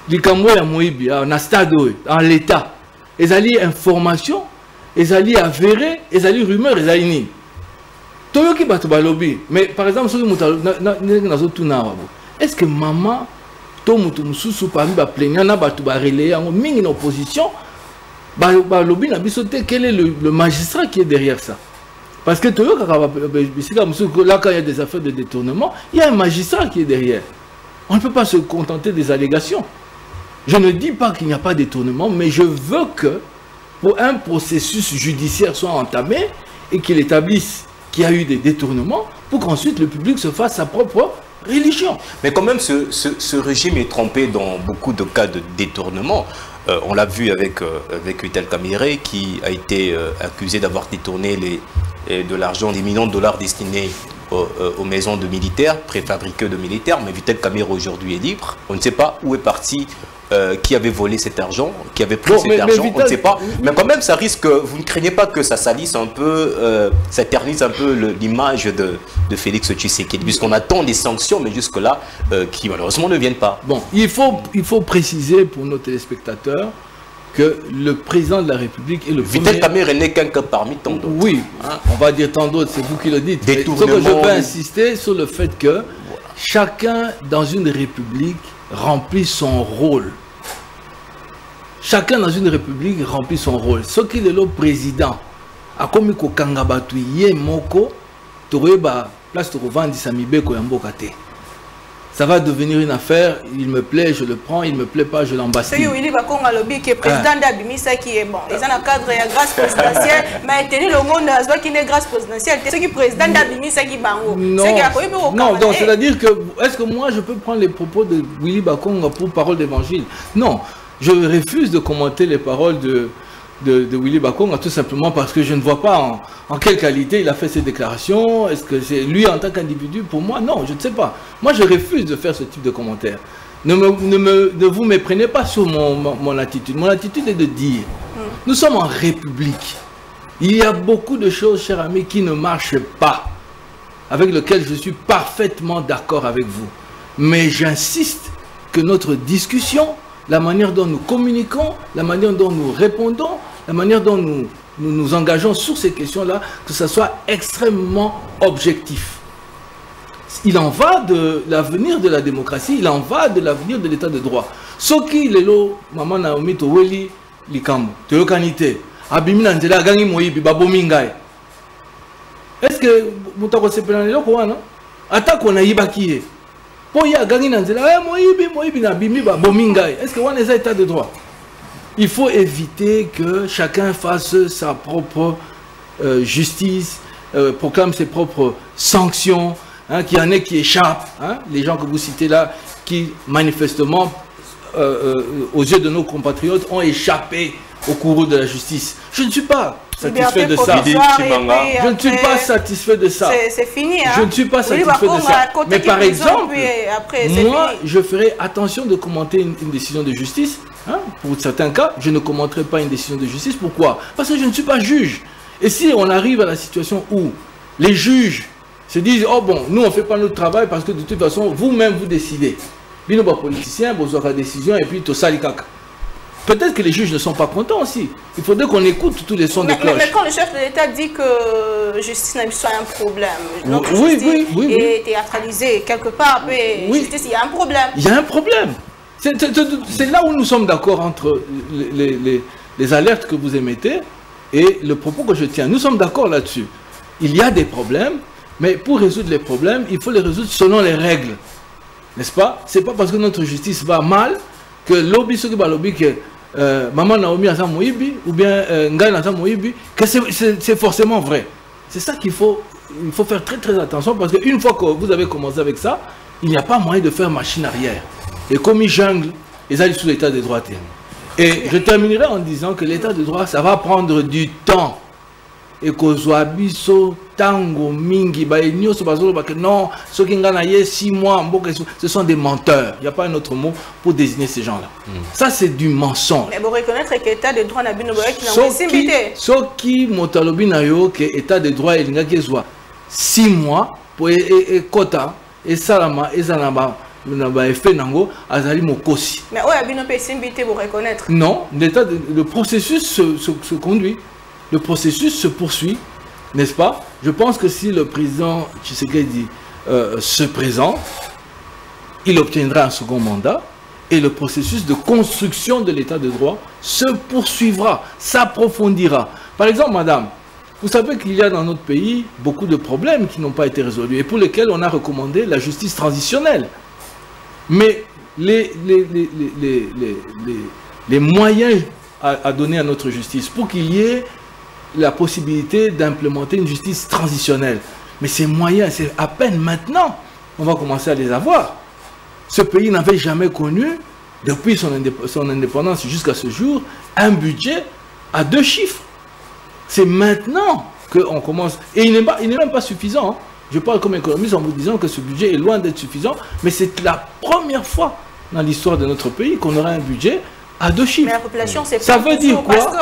Likambo ya en stade, en l'état. Ils allaient information, ils allaient avéré, ils allaient rumeur, ils allaient ni. Toyoki bato balobi, mais par exemple, ce que est-ce que maman to moto mosusu parmi opposition quel est le, magistrat qui est derrière ça? Parce que là quand il y a des affaires de détournement il y a un magistrat qui est derrière. On ne peut pas se contenter des allégations. Je ne dis pas qu'il n'y a pas de détournement mais je veux que pour un processus judiciaire soit entamé et qu'il établisse qu'il y a eu des détournements pour qu'ensuite le public se fasse sa propre religion.
Mais quand même, ce, ce, régime est trompé dans beaucoup de cas de détournement. Euh, on l'a vu avec, euh, avec Kamere qui a été euh, accusé d'avoir détourné les, de l'argent, des millions de dollars destinés aux, maisons de militaires, préfabriquées de militaires. Mais Vital Kamere aujourd'hui est libre. On ne sait pas où est parti euh, qui avait volé cet argent, qui avait pris cet argent, on ne sait pas. Mais quand même, ça risque, vous ne craignez pas que ça salisse un peu, euh, ça ternisse un peu l'image de, de, Félix Tshisekedi, puisqu'on attend des sanctions, mais jusque-là, euh, qui malheureusement ne viennent pas.
Bon, il faut, il faut préciser pour nos téléspectateurs que le président de la République est le
Vitel premier... n'est qu'un cas parmi tant d'autres.
Oui, hein, on va dire tant d'autres, c'est vous qui le dites. Ce que je veux insister sur le fait que chacun dans une république remplit son rôle. Chacun dans une république remplit son rôle. Ce qui est le président, a comme kokanga batu ye moko, toyeba place to kovandisa mibeko ya mboka te. Ça va devenir une affaire, il me plaît, je le prends, il me plaît pas, je l'embastille.
C'est Willy Bakonga lobby qui est président d'Abimisa qui est bon. Ils ont un cadre et grâce présidentielle, mais tenir le monde à qui n'est grâce présidentielle. C'est qui président d'Abimisa qui bango.
Non, non donc c'est-à-dire que, est-ce que moi je peux prendre les propos de Willy Bakonga pour parole d'évangile? Non, je refuse de commenter les paroles de, de, Willy Bakonga tout simplement parce que je ne vois pas en, quelle qualité il a fait ces déclarations. Est-ce que c'est lui en tant qu'individu Pour moi, non, je ne sais pas. Moi, je refuse de faire ce type de commentaires. Ne, me, ne, me, ne vous méprenez pas sur mon, mon, attitude. Mon attitude est de dire, hmm. nous sommes en République. Il y a beaucoup de choses, chers amis, qui ne marchent pas, avec lesquelles je suis parfaitement d'accord avec vous. Mais j'insiste que notre discussion la manière dont nous communiquons, la manière dont nous répondons, la manière dont nous nous, engageons sur ces questions-là, que ce soit extrêmement objectif. Il en va de l'avenir de la démocratie, il en va de l'avenir de l'état de droit. Qui lelo maman Naomi Toweli likambo toyokanite abimi na nzela agangi moyibi babomi ngai est ce que mpo ye agangi na état de droit? Il faut éviter que chacun fasse sa propre euh, justice euh, proclame ses propres sanctions hein, qu'il y en ait qui échappent hein, les gens que vous citez là qui manifestement euh aux yeux de nos compatriotes ont échappé au courroux de la justice. Je ne suis pas satisfait de ça. Je ne suis pas satisfait de ça.
C'est fini. Hein?
Je ne suis pas satisfait de ça. Mais par exemple, moi, je ferai attention de commenter une, décision de justice. Hein? Pour certains cas, je ne commenterai pas une décision de justice. Pourquoi? Parce que je ne suis pas juge. Et si on arrive à la situation où les juges se disent, oh bon, nous on ne fait pas notre travail parce que de toute façon, vous-même vous décidez. Bino politicien, vous aurez décision et puis tout ça, Peut-être que les juges ne sont pas contents aussi. Il faudrait qu'on écoute tous les sons
de
cloche.
Mais, quand le chef de l'État dit que justice n'a pas un problème,
notre oui,
justice
oui, oui,
est théâtralisée quelque part, mais justice, il y a un problème.
Il y a un problème. C'est là où nous sommes d'accord entre les, les, alertes que vous émettez et le propos que je tiens. Nous sommes d'accord là-dessus. Il y a des problèmes, mais pour résoudre les problèmes, il faut les résoudre selon les règles. N'est-ce pas? C'est pas parce que notre justice va mal que lobby, ce qui va lobby, que euh, maman Naomi a Moïbi ou bien euh, Ngai Moïbi, que c'est forcément vrai. C'est ça qu'il faut, il faut faire très très attention parce qu'une fois que vous avez commencé avec ça, il n'y a pas moyen de faire machine arrière. Et comme ils jungle, ils allaient sous l'état de droit. Et je terminerai en disant que l'état de droit, ça va prendre du temps ekozwa biso tango mingi. Baye nyonso bazoloba que non soki nga na ye 6 mois mboka ce sont des menteurs. Il n'y a pas un autre mot pour désigner ces gens là mm. ça c'est du mensonge.
Mais vous reconnaître que état de droit na bino boyaki na esimbi te
soki moto alobi na yo ke état de droit elingaki ezwa 6 mois po ekota esalama eza na ba na baeffet nango azali mokosi.
Mais oyo ya bino mpe esimbi te reconnaître.
Non l'état le processus se, se, se conduit le processus se poursuit, n'est-ce pas? Je pense que si le président Tshisekedi euh, se présente, il obtiendra un second mandat et le processus de construction de l'état de droit se poursuivra, s'approfondira. Par exemple, madame, vous savez qu'il y a dans notre pays beaucoup de problèmes qui n'ont pas été résolus et pour lesquels on a recommandé la justice transitionnelle. Mais les, moyens à donner à notre justice pour qu'il y ait la possibilité d'implémenter une justice transitionnelle. Mais ces moyens, c'est à peine maintenant on va commencer à les avoir. Ce pays n'avait jamais connu, depuis son, indépendance jusqu'à ce jour, un budget à deux chiffres. C'est maintenant qu'on commence. Et il n'est même pas suffisant. Hein. Je parle comme économiste en vous disant que ce budget est loin d'être suffisant, mais c'est la première fois dans l'histoire de notre pays qu'on aura un budget à deux chiffres.
Mais la population, c'est
Ça veut dire quoi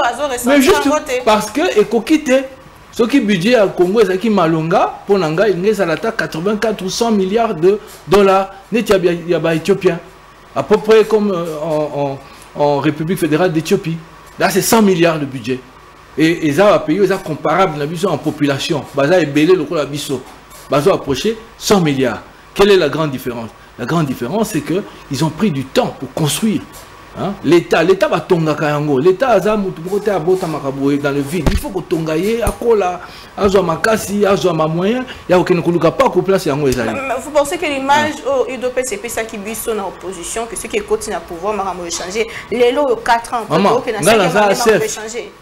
Mais juste parce que Ekokite, ce qui budget à Congo qui malonga pour nanga il y a 84 ou 100 milliards de dollars net ya ba éthiopien. À peu près comme euh, en, en, en République fédérale d'Éthiopie. Là c'est 100 milliards de budget. Et ils ont pays ils comparable na biso en population. Baza ebele lokola biso. Bazo approché 100 milliards. Quelle est la grande différence? La grande différence c'est que ils ont pris du temps pour construire Hein? l'état l'état batongaka yango l'état aza mutu moko te abotamaka boye dans le vide. Il faut kotonga ye akola azwa makasi azwa mamoyen ya kokende koluka pako place yango ezali.
Vous pensez que l'image oyo oh, udps epesaki biso na opposition que soki ekoti na pouvoir makambo echange lelo oyo 4 ans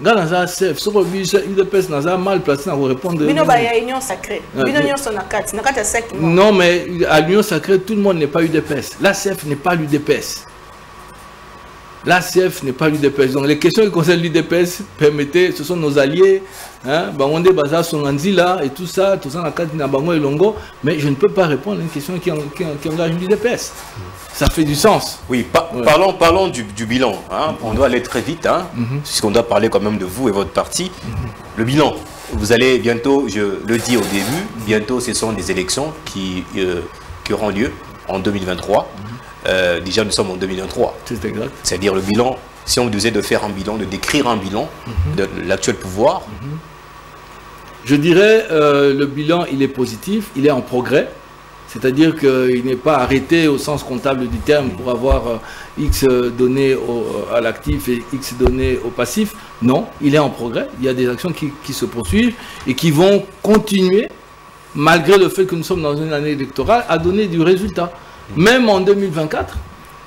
nga naza chef. soko biso udps naza mal placé na korépondre
bino baya union sacré bino nyonso na kati na kati ya saki
non mais à l'union sacrée tout le monde n'est pas udps la chef n'est pas l'udps L'ACF n'est pas l'UDPS. Donc les questions qui concernent l'UDPS, permettez, ce sont nos alliés, hein, Bangonde Baza et tout ça, tout ça, la Bango et Longo, mais je ne peux pas répondre à une question qui, qui, engage l'UDPS. Ça fait du sens.
Oui, parlons, parlons du, bilan. Hein. On doit aller très vite, hein, mhm. puisqu'on doit parler quand même de vous et votre parti. Mhm. Le bilan, vous allez bientôt, je le dis au début, bientôt ce sont des élections qui, euh, qui auront lieu en 2023. Euh, déjà nous sommes en 2023.
C'est exact.
C'est-à-dire le bilan, si on disait de faire un bilan, de décrire un bilan mhm. de l'actuel pouvoir. Mhm.
Je dirais euh, le bilan, il est positif, il est en progrès. C'est-à-dire qu'il n'est pas arrêté au sens comptable du terme pour avoir euh, X données à l'actif et X données au passif. Non, il est en progrès. Il y a des actions qui, qui se poursuivent et qui vont continuer, malgré le fait que nous sommes dans une année électorale, à donner du résultat. Même en 2024,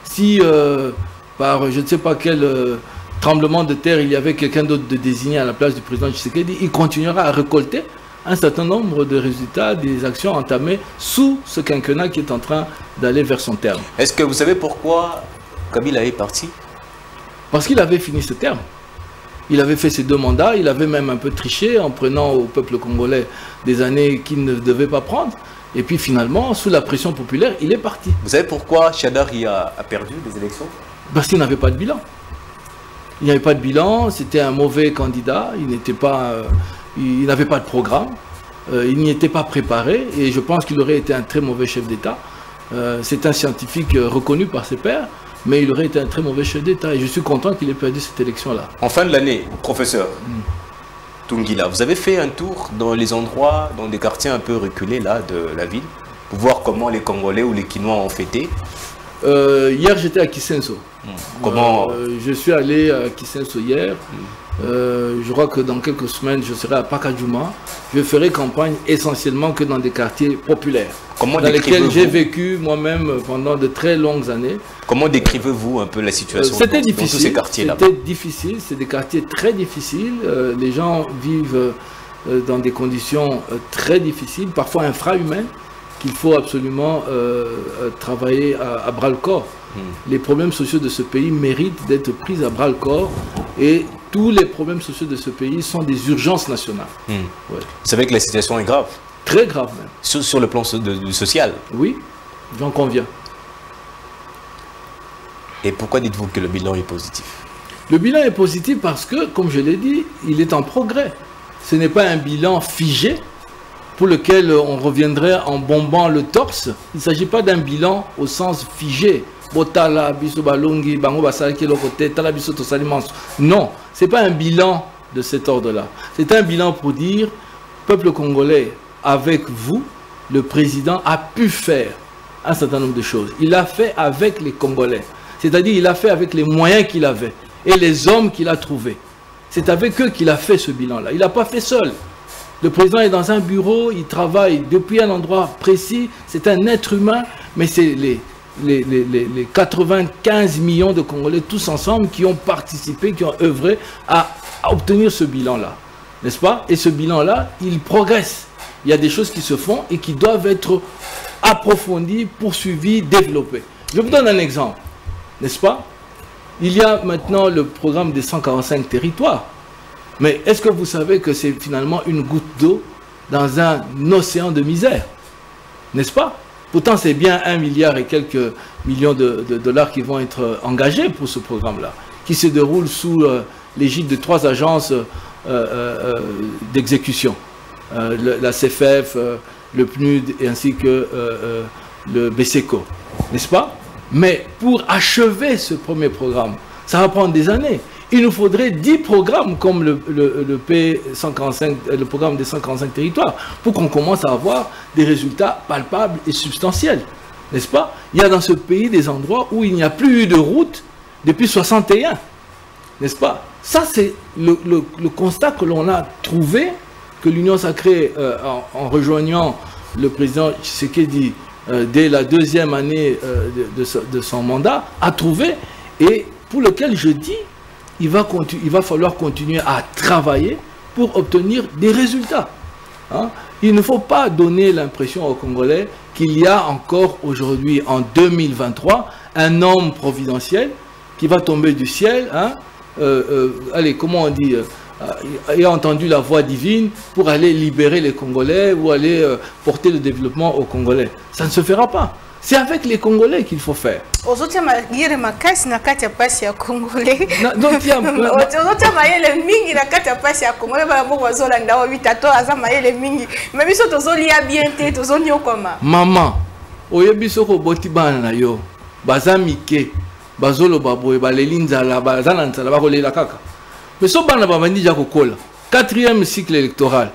si euh, par je ne sais pas quel euh, tremblement de terre, il y avait quelqu'un d'autre de désigné à la place du président Tshisekedi, il continuera à récolter un certain nombre de résultats des actions entamées sous ce quinquennat qui est en train d'aller vers son terme.
Est-ce que vous savez pourquoi Kabila est parti
Parce qu'il avait fini ce terme. Il avait fait ses deux mandats, il avait même un peu triché en prenant au peuple congolais des années qu'il ne devait pas prendre. Et puis finalement, sous la pression populaire, il est parti.
Vous savez pourquoi Chadari a, a perdu les élections?
Parce qu'il n'avait pas de bilan. Il n'y avait pas de bilan, c'était un mauvais candidat, il n'était pas, euh, il n'avait pas de programme, euh, il n'y était pas préparé et je pense qu'il aurait été un très mauvais chef d'État. Euh, c'est un scientifique reconnu par ses pairs, mais il aurait été un très mauvais chef d'État et je suis content qu'il ait perdu cette élection-là.
En fin de l'année, professeur, hmm. Tungila. Vous avez fait un tour dans les endroits, dans des quartiers un peu reculés là, de la ville, pour voir comment les Congolais ou les Quinois ont fêté
euh, Hier, j'étais à Kisenso.
Hmm. Comment
euh, Je suis allé à Kisenso hier. Hmm. Euh, je crois que dans quelques semaines, je serai à Pakadjouma. Je ferai campagne essentiellement que dans des quartiers populaires.
Comment
dans lesquels j'ai vécu moi-même pendant de très longues années.
Comment décrivez-vous un peu la situation
C'était difficile. Dans tous ces quartiers-là? C'était difficile. C'est des quartiers très difficiles. Euh, les gens vivent euh, dans des conditions très difficiles, parfois infrahumaines, qu'il faut absolument travailler à, à bras le corps. Hmm. Les problèmes sociaux de ce pays méritent d'être pris à bras le corps et tous les problèmes sociaux de ce pays sont des urgences nationales.
Hmm. Vous savez que la situation est grave
Très grave même.
Sur, le plan social
Oui, j'en conviens.
Et pourquoi dites-vous que le bilan est positif?
Le bilan est positif parce que, comme je l'ai dit, il est en progrès. Ce n'est pas un bilan figé pour lequel on reviendrait en bombant le torse. Il ne s'agit pas d'un bilan au sens figé. Non, ce n'est pas un bilan de cet ordre-là. C'est un bilan pour dire, peuple congolais, avec vous, le président a pu faire un certain nombre de choses. Il l'a fait avec les Congolais. C'est-à-dire, il l'a fait avec les moyens qu'il avait et les hommes qu'il a trouvés. C'est avec eux qu'il a fait ce bilan-là. Il n'a pas fait seul. Le président est dans un bureau, il travaille depuis un endroit précis. C'est un être humain, mais c'est les, les, les, 95 millions de Congolais tous ensemble qui ont participé, qui ont œuvré à, obtenir ce bilan-là. n'est-ce pas? Et ce bilan-là, il progresse. Il y a des choses qui se font et qui doivent être approfondies, poursuivies, développées. Je vous donne un exemple, n'est-ce pas? Il y a maintenant le programme des 145 territoires. Mais est-ce que vous savez que c'est finalement une goutte d'eau dans un océan de misère N'est-ce pas? Pourtant, c'est bien un milliard et quelques millions de, dollars qui vont être engagés pour ce programme-là, qui se déroule sous euh, l'égide de trois agences euh, euh, d'exécution. la CFF, le PNUD et ainsi que le BSECO. N'est-ce pas? Mais pour achever ce premier programme, ça va prendre des années il nous faudrait 10 programmes comme le, P145, le programme des 145 territoires, pour qu'on commence à avoir des résultats palpables et substantiels. N'est-ce pas? Il y a dans ce pays des endroits où il n'y a plus eu de route depuis 61. N'est-ce pas? Ça, c'est le, constat que l'on a trouvé, que l'Union sacrée, euh, en, rejoignant le président Tshisekedi euh, dès la deuxième année euh, de son mandat, a trouvé, et pour lequel je dis il va, falloir continuer à travailler pour obtenir des résultats. Hein. Il ne faut pas donner l'impression aux Congolais qu'il y a encore aujourd'hui, en 2023, un homme providentiel qui va tomber du ciel, hein, euh, euh, allez, comment on dit, euh, entendu la voix divine pour aller libérer les Congolais ou aller porter le développement aux Congolais. Ça ne se fera pas. C'est avec les Congolais qu'il faut faire.
ozotia mayele makasi na kati ya pasi ya congolais. Ozotia mayele mingi na kati ya pasi ya congolais. Bana moko bazolanda oyo bitato aza mayele mingi. Me biso tozolia bien te tozoniokwama
mama oyebi soki oboti bana na yo. Baza mike bazoloba boye baleli nzala baza na nzala bakolela kaka. Me so bana babandi ja kokola. Quatrième cycle électoral.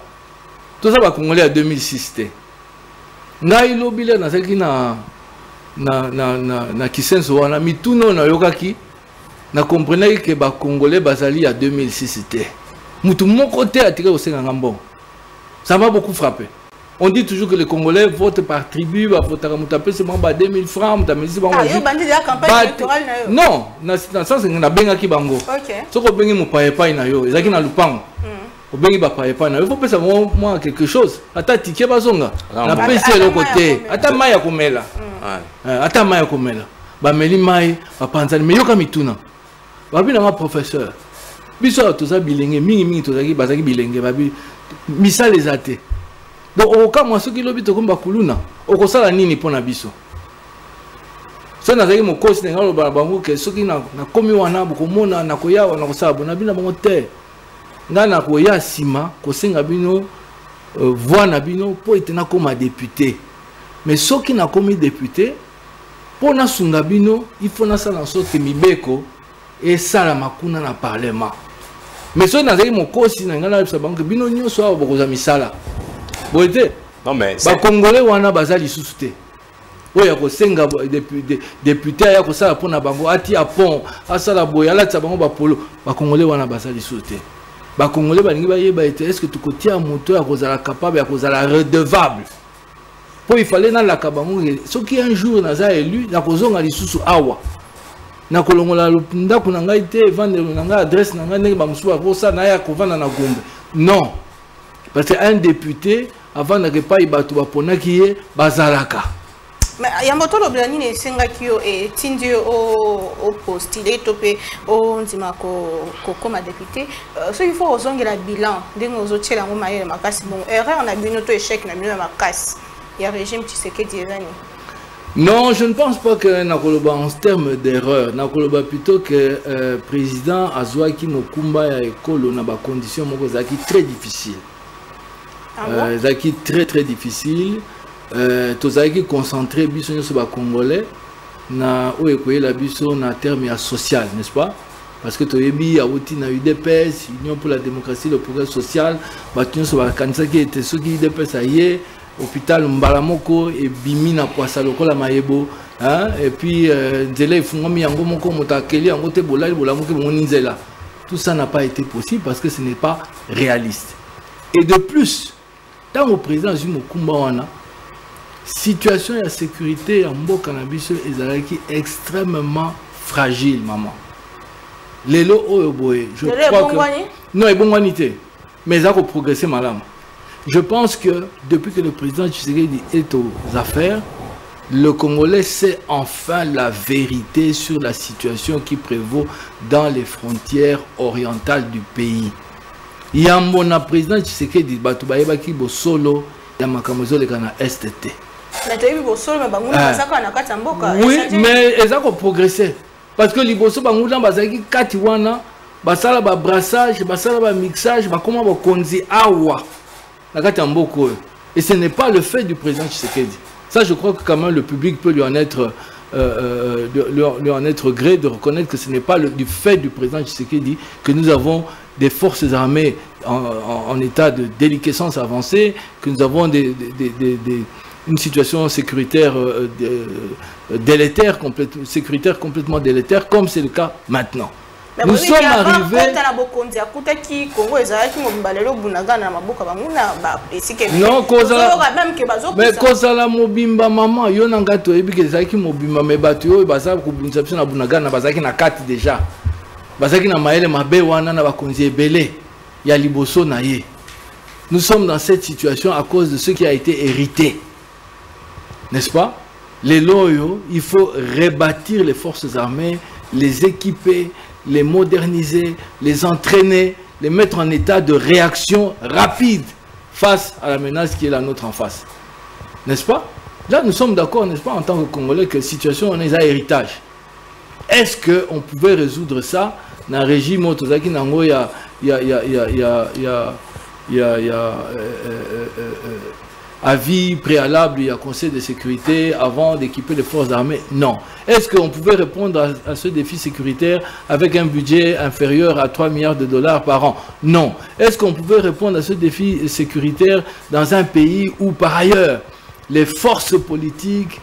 Toza bacongolais ya 2006 te. Ngai lobi le nazalaki na na, na, na, na kisenso wana mituna nayokaki nakomprenaki ke bacongolais bazali ya 2006 te. Mutu moko te atiki kosenganga mbongo. Ça m'a beaucoup frappé. On dit toujours que les Congolais votent par tribu, bavotaka mutu apesi bango ba 2000 francs, mutu amesi bango non, na sens nabengaki bango. Soki obengi mopaya epai na yo ezalaki na lupango obengi bapaya epai na yo fopesa mwa quelque chose. Ata tike bazonga. Napesi eloko te. ata mai ya komela. Eh, ata mai ya komela. Bameli mai bapanzani me yoka mituna. Babi nanga professeur. Biso awa toza bilenge. Mingimingi tozalaki bazalaki bilenge. Babi misala eza te. Donc okokamwa soki lobi tokomi bakuluna okosala nini mpo na biso? So nazalaki mokosi ndenge aloba na bango ke soki nakomi wana bokomona nakoya wana kosala bona bino bango te ngai nakoya nsima kosenga bino euh, voi na bino mpo ete nakóma député. Mais soki nakomi député mpo nasunga bino ifo nasala soki mibeko esalama kuna na parlement. Mais soki nazali mokosi na ngai nayebisa bango bino nyonso awa bokozwa misala. Boye te bakongole wana baza lisusu te. Oyo ya kosenga député aya kosala mpona bango atia pont asala boye alatisa bango bapolo bakongole wana baza lisusu te bakongole balingi bayeba ete est ce que tokotia moto ya kozala capable ya kozala redevable? Mpo ifale nalaka bango soki un jour naza élu nakozonga lisusu awa. Nakolongola ndako na ngai te evandelo na ngai adresse na ngai ndenge bamosusu bakosala naya na gombe. Non. Parce que un député avandaka epai bato ye bazalaka
tolobela nini esengaki yo etindi yo opostule to mpe ondima kokóma député euh, soki fo ozongela bilan ndenge ozotiela yango mayele makasi erreur na bino to échec na bino ya makasi il y a régime Tshisekedi
Non, je ne pense pas que Nakoloba en termes d'erreur. Nakoloba plutôt que euh, président Azouaki Mokumba ya ekolo na ba conditions très difficile. Ah euh, très très difficile. Euh, tozalaki concentré biso nyonso ba congolais na oyo ekoyela biso na terme ya social, n'est-ce pas? parce que toyebi awuti na udps union pour la démocratie le progrès social bato nyonso bakanisaki ete soki udps aye hôpital mbala moko ebimi na kwasa lokola mayebo et puis euh, nzela efungwami yango moko moto akeli yango te bolali bolamuki bomoni nzela. Tout ça n'a pas été possible parce que ce n'est pas réaliste. Et de plus ntango président azwi mokumba wana situation ya sécurité ya mboka na biso ezalaki extrêmement fragile mama lelo oyo boye je crois que non ebongwani te mais ça a progressé madame. Je pense que depuis que le président Tshisekedi est aux affaires, le Congolais sait enfin la vérité sur la situation qui prévaut dans les frontières orientales du pays. yambo na président tshisekedi bato bayebaki bosolo ya makambo ezoleka na este te oui mais eza koprogresse parce que liboso banguna bazalaki kati wana basala babrassage basala bamixage bakóma bakonzi awa na kati ya mboka oyo. Et ce n'est pas le fait du président tshisekedi. Ça je crois que quand même le public peut lui en être euh, euh, lui, en être gré de reconnaître que ce n'est pas le, du fait du président Tshisekedi que nous avons des forces armées en, en, en état de déliquescence avancée, que nous avons des, des, des, une situation sécuritaire euh, délétère, complète, sécuritaire complètement délétère, comme c'est le cas maintenant. nous sommes arrivés non mais kozala mobimba mama yo na ngai toyebi ke ezalaki mobimba me bato oyo baza kobundisa biso na bunagana bazalaki na kati déjà. Bazalaki na mayele mabe wana na bakonzi ebele ya liboso na ye. Nous sommes dans cette situation à cause de ce qui a été hérité n'est-ce pas? Lelo oyo il faut rebâtir les forces armées les équiper les moderniser, les entraîner, les mettre en état de réaction rapide face à la menace qui est la nôtre en face. N'est-ce pas? Là, nous sommes d'accord, n'est-ce pas, en tant que Congolais, que la situation, on est à héritage. Est-ce qu'on pouvait résoudre ça dans un régime euh, euh, avis préalable, a conseil de sécurité avant d'équiper les forces armées Non. Est-ce qu'on pouvait répondre à, à, ce défi sécuritaire avec un budget inférieur à 3 milliards de dollars par an? Non. Est-ce qu'on pouvait répondre à ce défi sécuritaire dans un pays où, par ailleurs, les forces politiques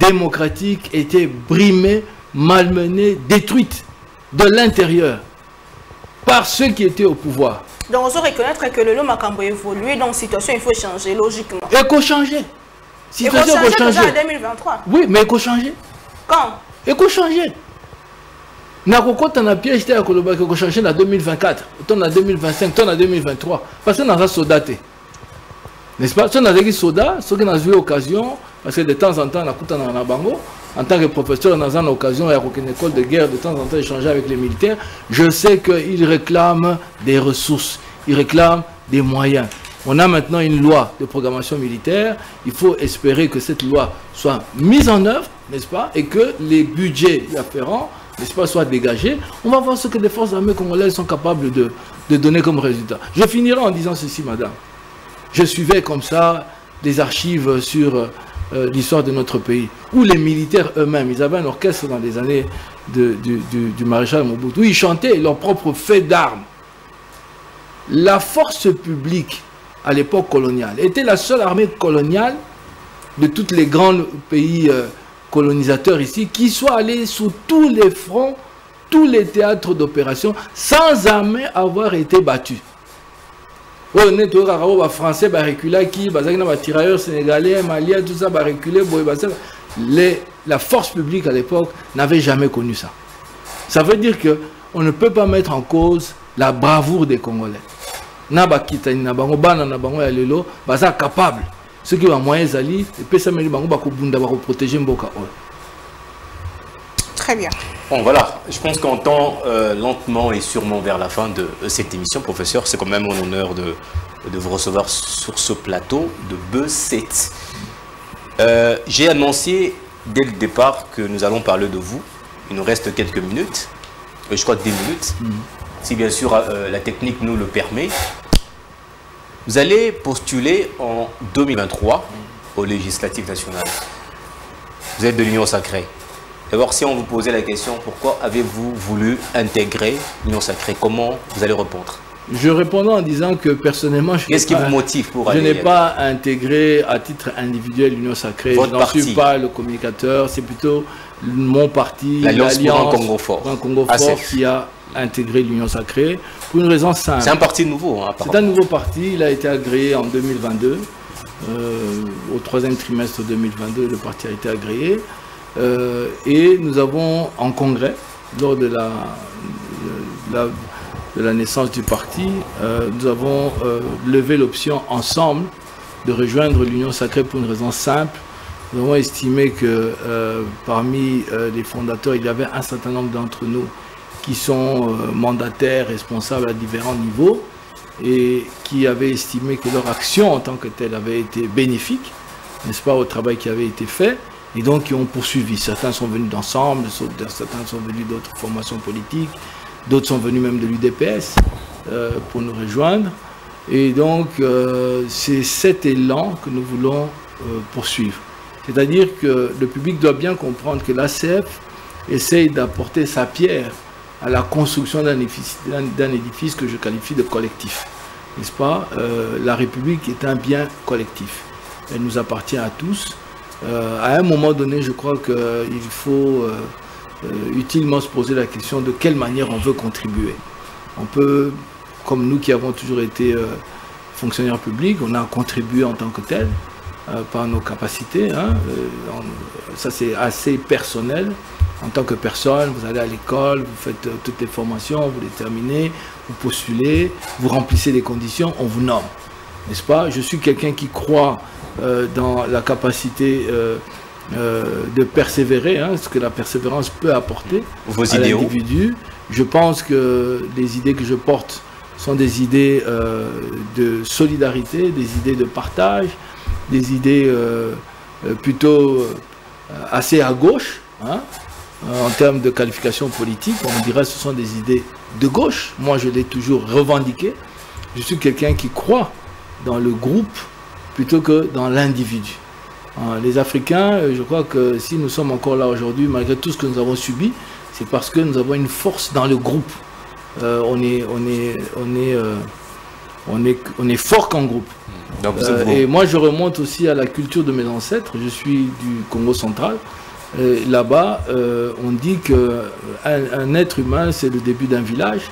démocratiques étaient brimées, malmenées, détruites de l'intérieur par ceux qui étaient au pouvoir?
Donc, on doit reconnaître que le Makambo évolue, donc situation, il faut changer logiquement.
Il faut changer.
Situation, il faut changer. en 2023.
Oui, mais il faut changer.
Quand
Il faut changer. nakokota na piège te ya kolobaka ekochange na 2024 to na 2025 to na 2023 parce que naza soda te n'est-ce pas so nazalaki soda soki nazwi occasion parce que de temps en temps nakutanaka na bango en tant que professeur naza na occasion ya kokende école de guerre de temps en temps échanger avec les militaires je sais qu'ils réclament des ressources ils réclament des moyens on a maintenant une loi de programmation militaire il faut espérer que cette loi soit mise en œuvre n'est-ce pas et que les budgets afférents n'est-ce pas, soient dégagés, on va voir ce que les forces armées congolaises sont capables de, de donner comme résultat. Je finirai en disant ceci, madame. Je suivais comme ça des archives sur euh, l'histoire de notre pays, où les militaires eux-mêmes, ils avaient un orchestre dans les années du, maréchal Mobutu, où ils chantaient leurs propres faits d'armes. La force publique, à l'époque coloniale, était la seule armée coloniale de tous les grands pays euh, colonisateurs ici, qui soit allés sur tous les fronts, tous les théâtres d'opération, sans jamais avoir été battus. Oyo nde toyokaka oyo bafrançais bareculaki bazalaki na batirailleurs sénégalais maliens tout ça barecule boye basala la force publique à l'époque n'avait jamais connu ça. Ça veut dire que on ne peut pas mettre en cause la bravoure des congolais. Na bakitani na bango bana na ya lelo baza capable. Soki bamoyen ezali epesameli bango bakobunda bakoprotege mboka oyo.
Très bien.
Bon, voilà, je pense qu'on tend euh, lentement et sûrement vers la fin de cette émission. Professeur, c'est quand même mon honneur de, de, vous recevoir sur ce plateau de B7. Euh, J'ai annoncé dès le départ que nous allons parler de vous. Il nous reste quelques minutes, je crois 10 minutes, mm -hmm. si bien sûr euh, la technique nous le permet. Vous allez postuler en 2023 aux législatives nationales. Vous êtes de l'Union sacrée. D'abord, si on vous posait la question, pourquoi avez-vous voulu intégrer l'Union sacrée? Comment vous allez répondre?
Je répondrai en disant que personnellement, je
Qu'est-ce qui vous motive pour
je n'ai pas intégré à titre individuel l'Union sacrée.
Votre
je n'en suis pas le communicateur. C'est plutôt mon parti,
L'Alliance pour un Congo fort.
un Congo
ACF.
fort, qui a intégré l'Union sacrée pour une raison simple.
C'est un parti nouveau, hein,
C'est un nouveau parti, il a été agréé en 2022. Euh, au troisième trimestre 2022, le parti a été agréé. Euh, et nous avons en congrès, lors de la, naissance du parti, euh, nous avons euh, levé l'option ensemble de rejoindre l'Union sacrée pour une raison simple. Nous avons estimé que parmi les fondateurs, il y avait un certain nombre d'entre nous qui sont mandataires, responsables à différents niveaux et qui avaient estimé que leur action en tant que telle avait été bénéfique, n'est-ce pas, au travail qui avait été fait, et donc qui ont poursuivi. Certains sont venus d'ensemble, certains sont venus d'autres formations politiques, D'autres sont venus même de l'UDPS euh, pour nous rejoindre. Et donc, euh, c'est cet élan que nous voulons euh, poursuivre. C'est-à-dire que le public doit bien comprendre que l'ACF essaye d'apporter sa pierre à la construction d'un édifice, édifice, que je qualifie de collectif. N'est-ce pas? La République est un bien collectif. Elle nous appartient à tous. À un moment donné, je crois qu'il faut euh, utilement se poser la question de quelle manière on veut contribuer. On peut, comme nous qui avons toujours été euh, fonctionnaires publics, on a contribué en tant que tel euh, par nos capacités. Hein, ça c'est assez personnel. En tant que personne, vous allez à l'école, vous faites toutes les formations, vous les terminez, vous postulez, vous remplissez les conditions, on vous nomme. N'est-ce pas? Je suis quelqu'un qui croit dans la capacité euh, de persévérer, hein, ce que la persévérance peut apporter à l'individu. Je pense que les idées que je porte sont des idées euh, de solidarité, des idées de partage, des idées euh, plutôt assez à gauche, hein, en termes de qualification politique. On dirait que ce sont des idées de gauche. Moi, je l'ai toujours revendiqué. Je suis quelqu'un qui croit dans le groupe plutôt que dans l'individu. Hein, les Africains, euh, je crois que si nous sommes encore là aujourd'hui, malgré tout ce que nous avons subi, c'est parce que nous avons une force dans le groupe. Euh, on, est, on, est, on, est, euh, on, est, on est fort qu'en groupe. et moi, je remonte aussi à la culture de mes ancêtres. Je suis du Congo central. Là-bas, on dit qu'un un être humain, c'est le début d'un village.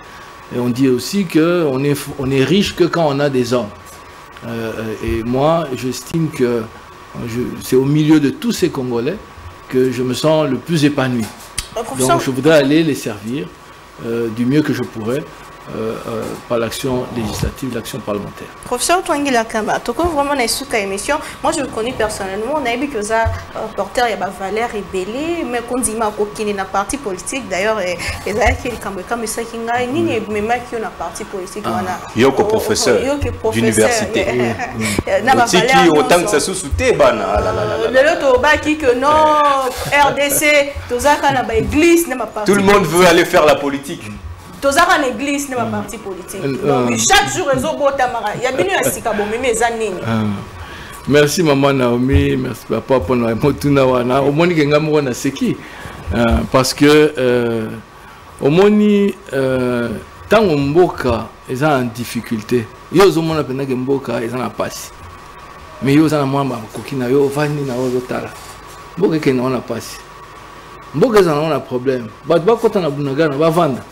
Et on dit aussi qu'on est, on est riche que quand on a des hommes. Et moi, j'estime que c'est au milieu de tous ces Congolais que je me sens le plus épanoui. Euh, Donc je voudrais aller les servir euh, du mieux que je pourrais euh, euh, par l'action législative, l'action parlementaire.
Professeur Twangila Kamba, tu vraiment une souka émission? Moi, je le connais personnellement. On a vu que ça, porteur, il y a Valère Rebellé, mais qu'on dit qu'il y a parti politique. D'ailleurs, les gens qui sont comme ça, qui ont ni ni même qui ont parti politique.
Yoko professeur d'université. Qui autant que ça sous thé, bana.
Le lot au bas qui que non, RDC, tout ça, quand on a église,
Tout le monde veut aller faire la politique
tozaka na église ne baparti politique. Euh, donc euh. chaque jour ezobotamaka ya bino ya sika bomemi eza nini
euh. merci mama naomi. Merci papa mpona motuna wana omoni ke nga moko naseki parce que omoni ntango mboka eza na difficulté. Yo ozomona mpendake mboka eza na mpasi mais yo oza na mwana bakoki na yo ovandi na yo ozotala mboka ekende wana mpasi mboka eza na problème. Bato bakɔta na bunagana bavanda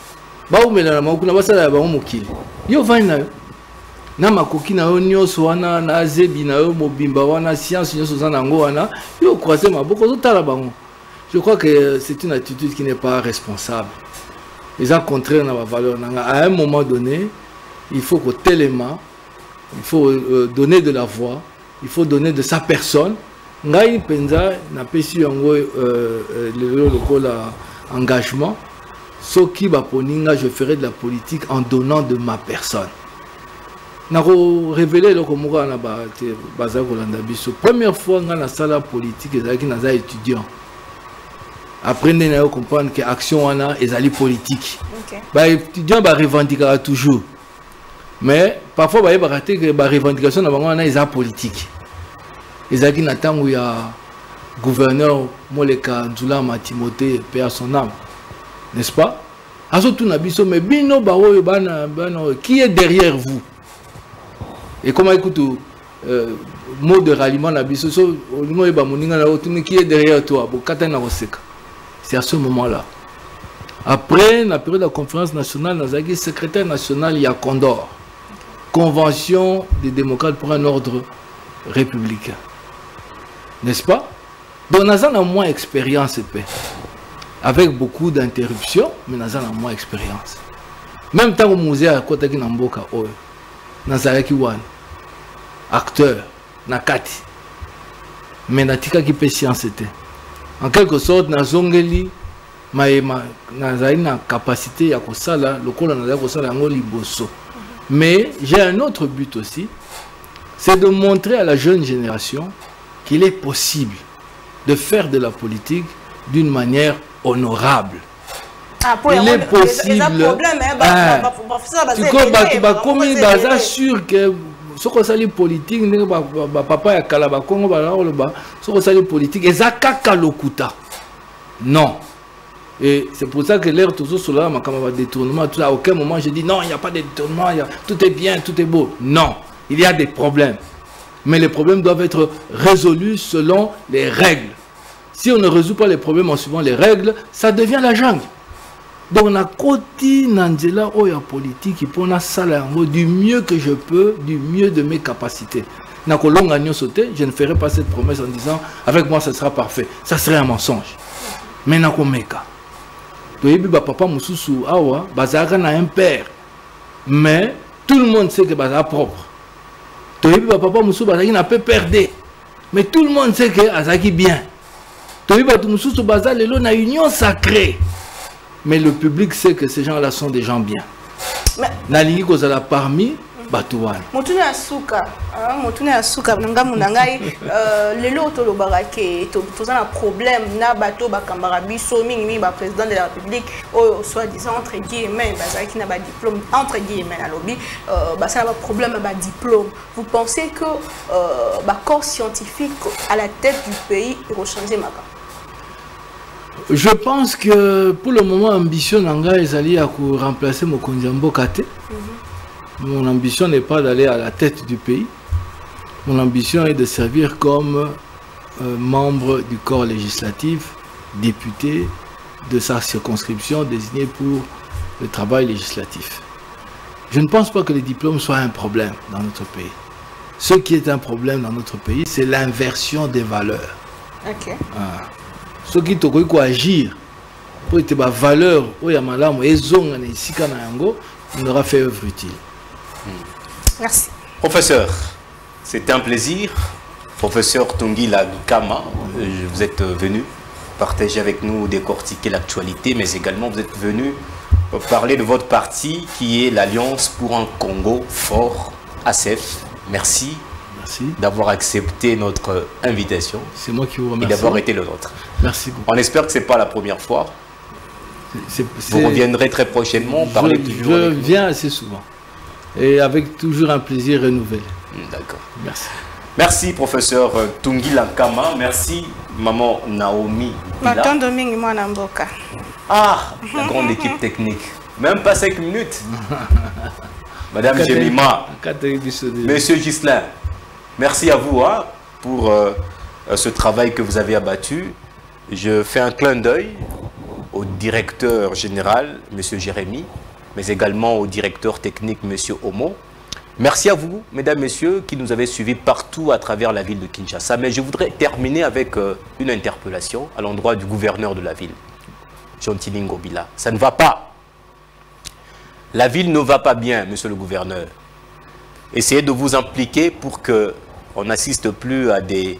baumela na makuna basala ya bango mokili yo vani na yo na makoki na yo nyonso wana na azebi na yo mobimba wana science nyonso oza na yango wana yo croise maboko ozotala bango. Je crois que c'est une attitude qui n'est pas responsable. Eza contraire na bavaleur na nga à un moment donné il faut kotelema il faut euh, donner de la voix il faut donner de sa personne. Ngai mpenza napesi yango euh, euh, lelo lokola engagement soki baponinga je ferai de la politique en donnant de ma personne. Nakorevele eloko moko wana baza kolanda biso. Première fois nga nasala politique ezalaki naza étudiant. Après nde nayo comprendre ke action wana ezali politique. Baétudiant barevendikaka toujours. Mais parfois bayebaka te ke barevendication na bango wana eza politique. Ezalaki na ntango ya gouverneur moleka nzulama timote pe son âme n'est-ce pas? Mais qui est derrière vous? Et comment écoute euh, mot de ralliement qui est derrière toi? C'est à ce moment là après la période conférence nationale nazalaki secrétaire national ya condor. Convention des démocrates pour un ordre républicain. N'est-ce pas? Donc naza na moins expérience pe avec beaucoup d'interruptions, mais nous avons moins d'expérience. même ntango musée akɔtaki na mboka oyo nazalaki wana acteur na kati me natikaki mpe science en quelque sorte nazongeli mayema nazali na capacité ya kosala lokola nazali kosala yango liboso mais j'ai un autre but aussi c'est de montrer à la jeune génération qu'il est possible de faire de la politique d'une manière honorable.
Ah,
il est possible.
problèmes, hein, bah,
Ah.
bah, bah,
sikoyo bato bakomi baza sûr ke soki osali politike ndenge ba- ba- bapapa ya kala bakongo balaa koloba soki osali politike eza kaka lokuta. Non. Et c'est pour ça que l'air tozosola makambo ya badétournement tout à aucun moment je dis non il n'y a pas de détournement y a- tout est bien tout est beau. Non. Il y a des problèmes. Mais les problèmes doivent être résolus selon les règles si on ne résout pas les problèmes en suivant les règles ça devient la jungle. Donc nakoti na nzela oyo ya politiki mpo nasala yango du mieux que je peux du mieux de mes capacités. Je ne ferai pas cette promesse en disant avec moi ça sera parfait. Ça serait un mensonge. Mais nakomeka toyebi bapapa awa bazalaka na un père. Mais tout le monde sait que bazala propre. Toyebi bapapa mosusu na mpe perde mais tout le monde sait que azalaki bien toyebi bato mosusu baza lelo na union sacrée. Mais le public sait que ces gens-là sont des gens bien. Nalingi kozala parmi bato wana.
Motuna ya suka. Ah, motuna ya suka na ngambu na ngai euh, lelo oyo tolobaka ke to- toza na problème na bato oyo bakambaka biso mingimingi baprésident de la république. Oyo soi-disant entre guillemets bazalaki na badiplôme entre guillemets nalobi. Euh, basala baproblème ya badiplôme vous pensez que euh, bacorps scientifique à la tête du pays ekochange makambo
je pense que pour le moment ambition na ngai ezali ya koremplacer mokonzi ya mboka te mon ambition n'est pas d'aller à la tête du pays. Mon ambition est de servir comme euh, membre du corps législatif député de sa circonscription désigné pour le travail législatif. Je ne pense pas que les diplômes soient un problème dans notre pays. Ce qui est un problème dans notre pays c'est l'inversion des valeurs.
Ok
soki tokoki koagir po ete bavaleur oyo ya malamu ezonga na esika na yango on aura fait œuvre utile
merci
Professeur, c'est un plaisir. Professeur Tungila Kama, euh, vous êtes venu partager avec nous, décortiquer l'actualité, mais également vous êtes venu parler de votre parti qui est l'Alliance pour un Congo fort, ACF. Merci
merci
d'avoir accepté notre invitation
c'est moi qui vous
et
remercie
d'avoir été le nôtre.
merci beaucoup
On espère que ce n'est pas la première fois. Vous reviendrez très prochainement, parler
je,
toujours
je
avec
viens assez souvent et avec toujours un plaisir renouvelé
D'accord.
merci
Merci, professeur euh, Tungila Kama. Merci, maman Naomi. Ah, la grande équipe technique. Même pas 5 minutes. Madame Jemima, Monsieur Gislain, merci à vous hein, pour euh, euh, ce travail que vous avez abattu. Je fais un clin d'œil au directeur général, Monsieur Jérémy, mais également au directeur technique, Monsieur Homo. Merci à vous, mesdames, messieurs, qui nous avez suivis partout à travers la ville de Kinshasa. Mais je voudrais terminer avec euh, une interpellation à l'endroit du gouverneur de la ville, Chantilly Ngobila. Ça ne va pas. La ville ne va pas bien, monsieur le gouverneur. Essayez de vous impliquer pour que on n'assiste plus à des,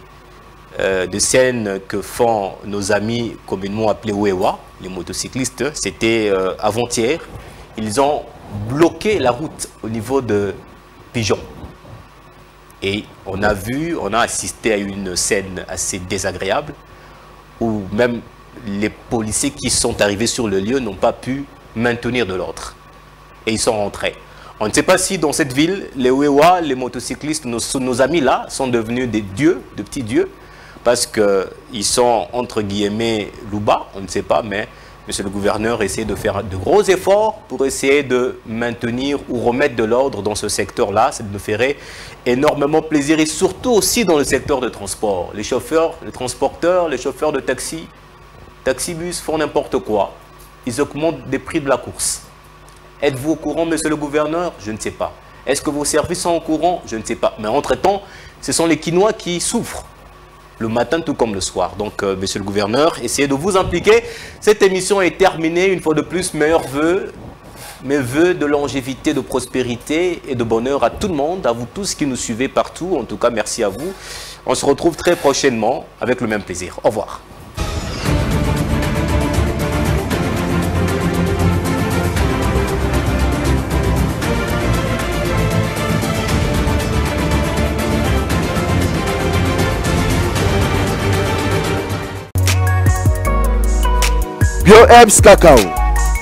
euh, des scènes que font nos amis communément appelés Wewa, les motocyclistes. C'était euh, avant-hier. Ils ont bloqué la route au niveau de Pigeon. Et on a vu, on a assisté à une scène assez désagréable où même les policiers qui sont arrivés sur le lieu n'ont pas pu maintenir de l'ordre. Et ils sont rentrés. On ne sait pas si dans cette ville, les Wewa, les motocyclistes, nos, amis là, sont devenus des dieux, de petits dieux, parce qu'ils sont entre guillemets louba, on ne sait pas, mais monsieur le gouverneur essaie de faire de gros efforts pour essayer de maintenir ou remettre de l'ordre dans ce secteur-là. Ça nous ferait énormément plaisir et surtout aussi dans le secteur de transport. Les chauffeurs, les transporteurs, les chauffeurs de taxi, taxibus font n'importe quoi. Ils augmentent des prix de la course. Êtes-vous au courant, monsieur le gouverneur? Je ne sais pas. Est-ce que vos services sont au courant? Je ne sais pas. Mais entre-temps, ce sont les Quinois qui souffrent. Le matin tout comme le soir. Donc, euh, monsieur le gouverneur, essayez de vous impliquer. Cette émission est terminée. Une fois de plus, meilleurs voeux. mes voeux de longévité, de prospérité et de bonheur à tout le monde, à vous tous qui nous suivez partout. En tout cas, merci à vous. On se retrouve très prochainement avec le même plaisir. Au revoir.
BioHerbs Cacao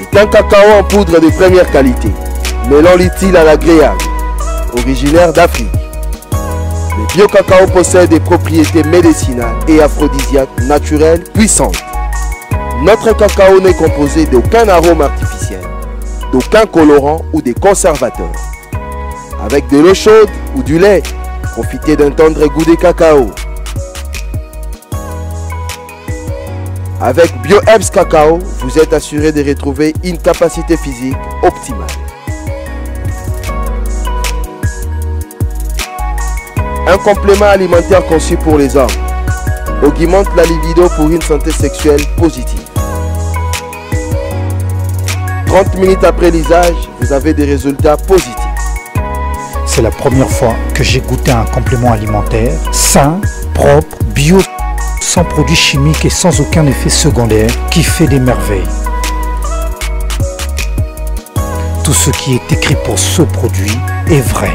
est un cacao en poudre de première qualité, mêlant l'utile à l'agréable, originaire d'Afrique. Le bio-cacao possède des propriétés médicinales et aphrodisiaques naturelles puissantes. Notre cacao n'est composé d'aucun arôme artificiel, d'aucun colorant ou des conservateurs. Avec de l'eau chaude ou du lait, profitez d'un tendre goût de cacao. Avec BioEbs Cacao, vous êtes assuré de retrouver une capacité physique optimale. Un complément alimentaire conçu pour les hommes augmente la libido pour une santé sexuelle positive. 30 minutes après l'usage, vous avez des résultats positifs.
C'est la première fois que j'ai goûté un complément alimentaire sain, propre, bio sans produits chimiques et sans aucun effet secondaire qui fait des merveilles. Tout ce qui est écrit pour ce produit est vrai.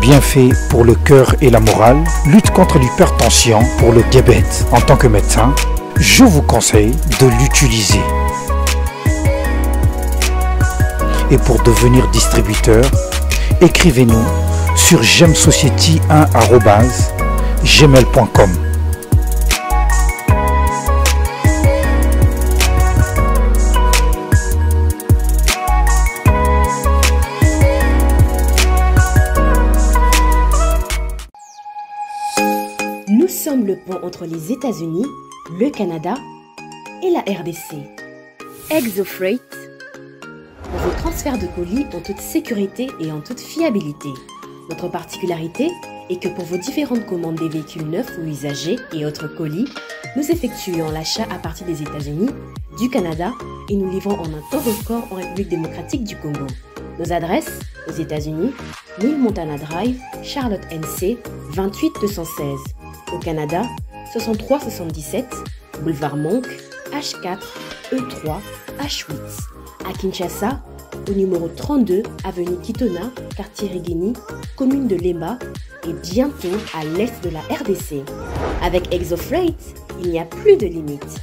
Bien fait pour le cœur et la morale, lutte contre l'hypertension, pour le diabète. En tant que médecin, je vous conseille de l'utiliser. Et pour devenir distributeur, écrivez-nous sur gemsociety1.gmail.com.
les États-Unis, le Canada et la RDC. ExoFreight, pour vos transferts de colis en toute sécurité et en toute fiabilité. Notre particularité est que pour vos différentes commandes des véhicules neufs ou usagés et autres colis, nous effectuons l'achat à partir des États-Unis, du Canada et nous livrons en un temps record en République démocratique du Congo. Nos adresses aux États-Unis, 1000 Montana Drive, Charlotte NC, 28216. Au Canada, 6377, boulevard Monk, H4, E3, H8. À Kinshasa, au numéro 32, avenue Kitona, quartier Rigini, commune de Lema et bientôt à l'est de la RDC. Avec ExoFreight, il n'y a plus de limites.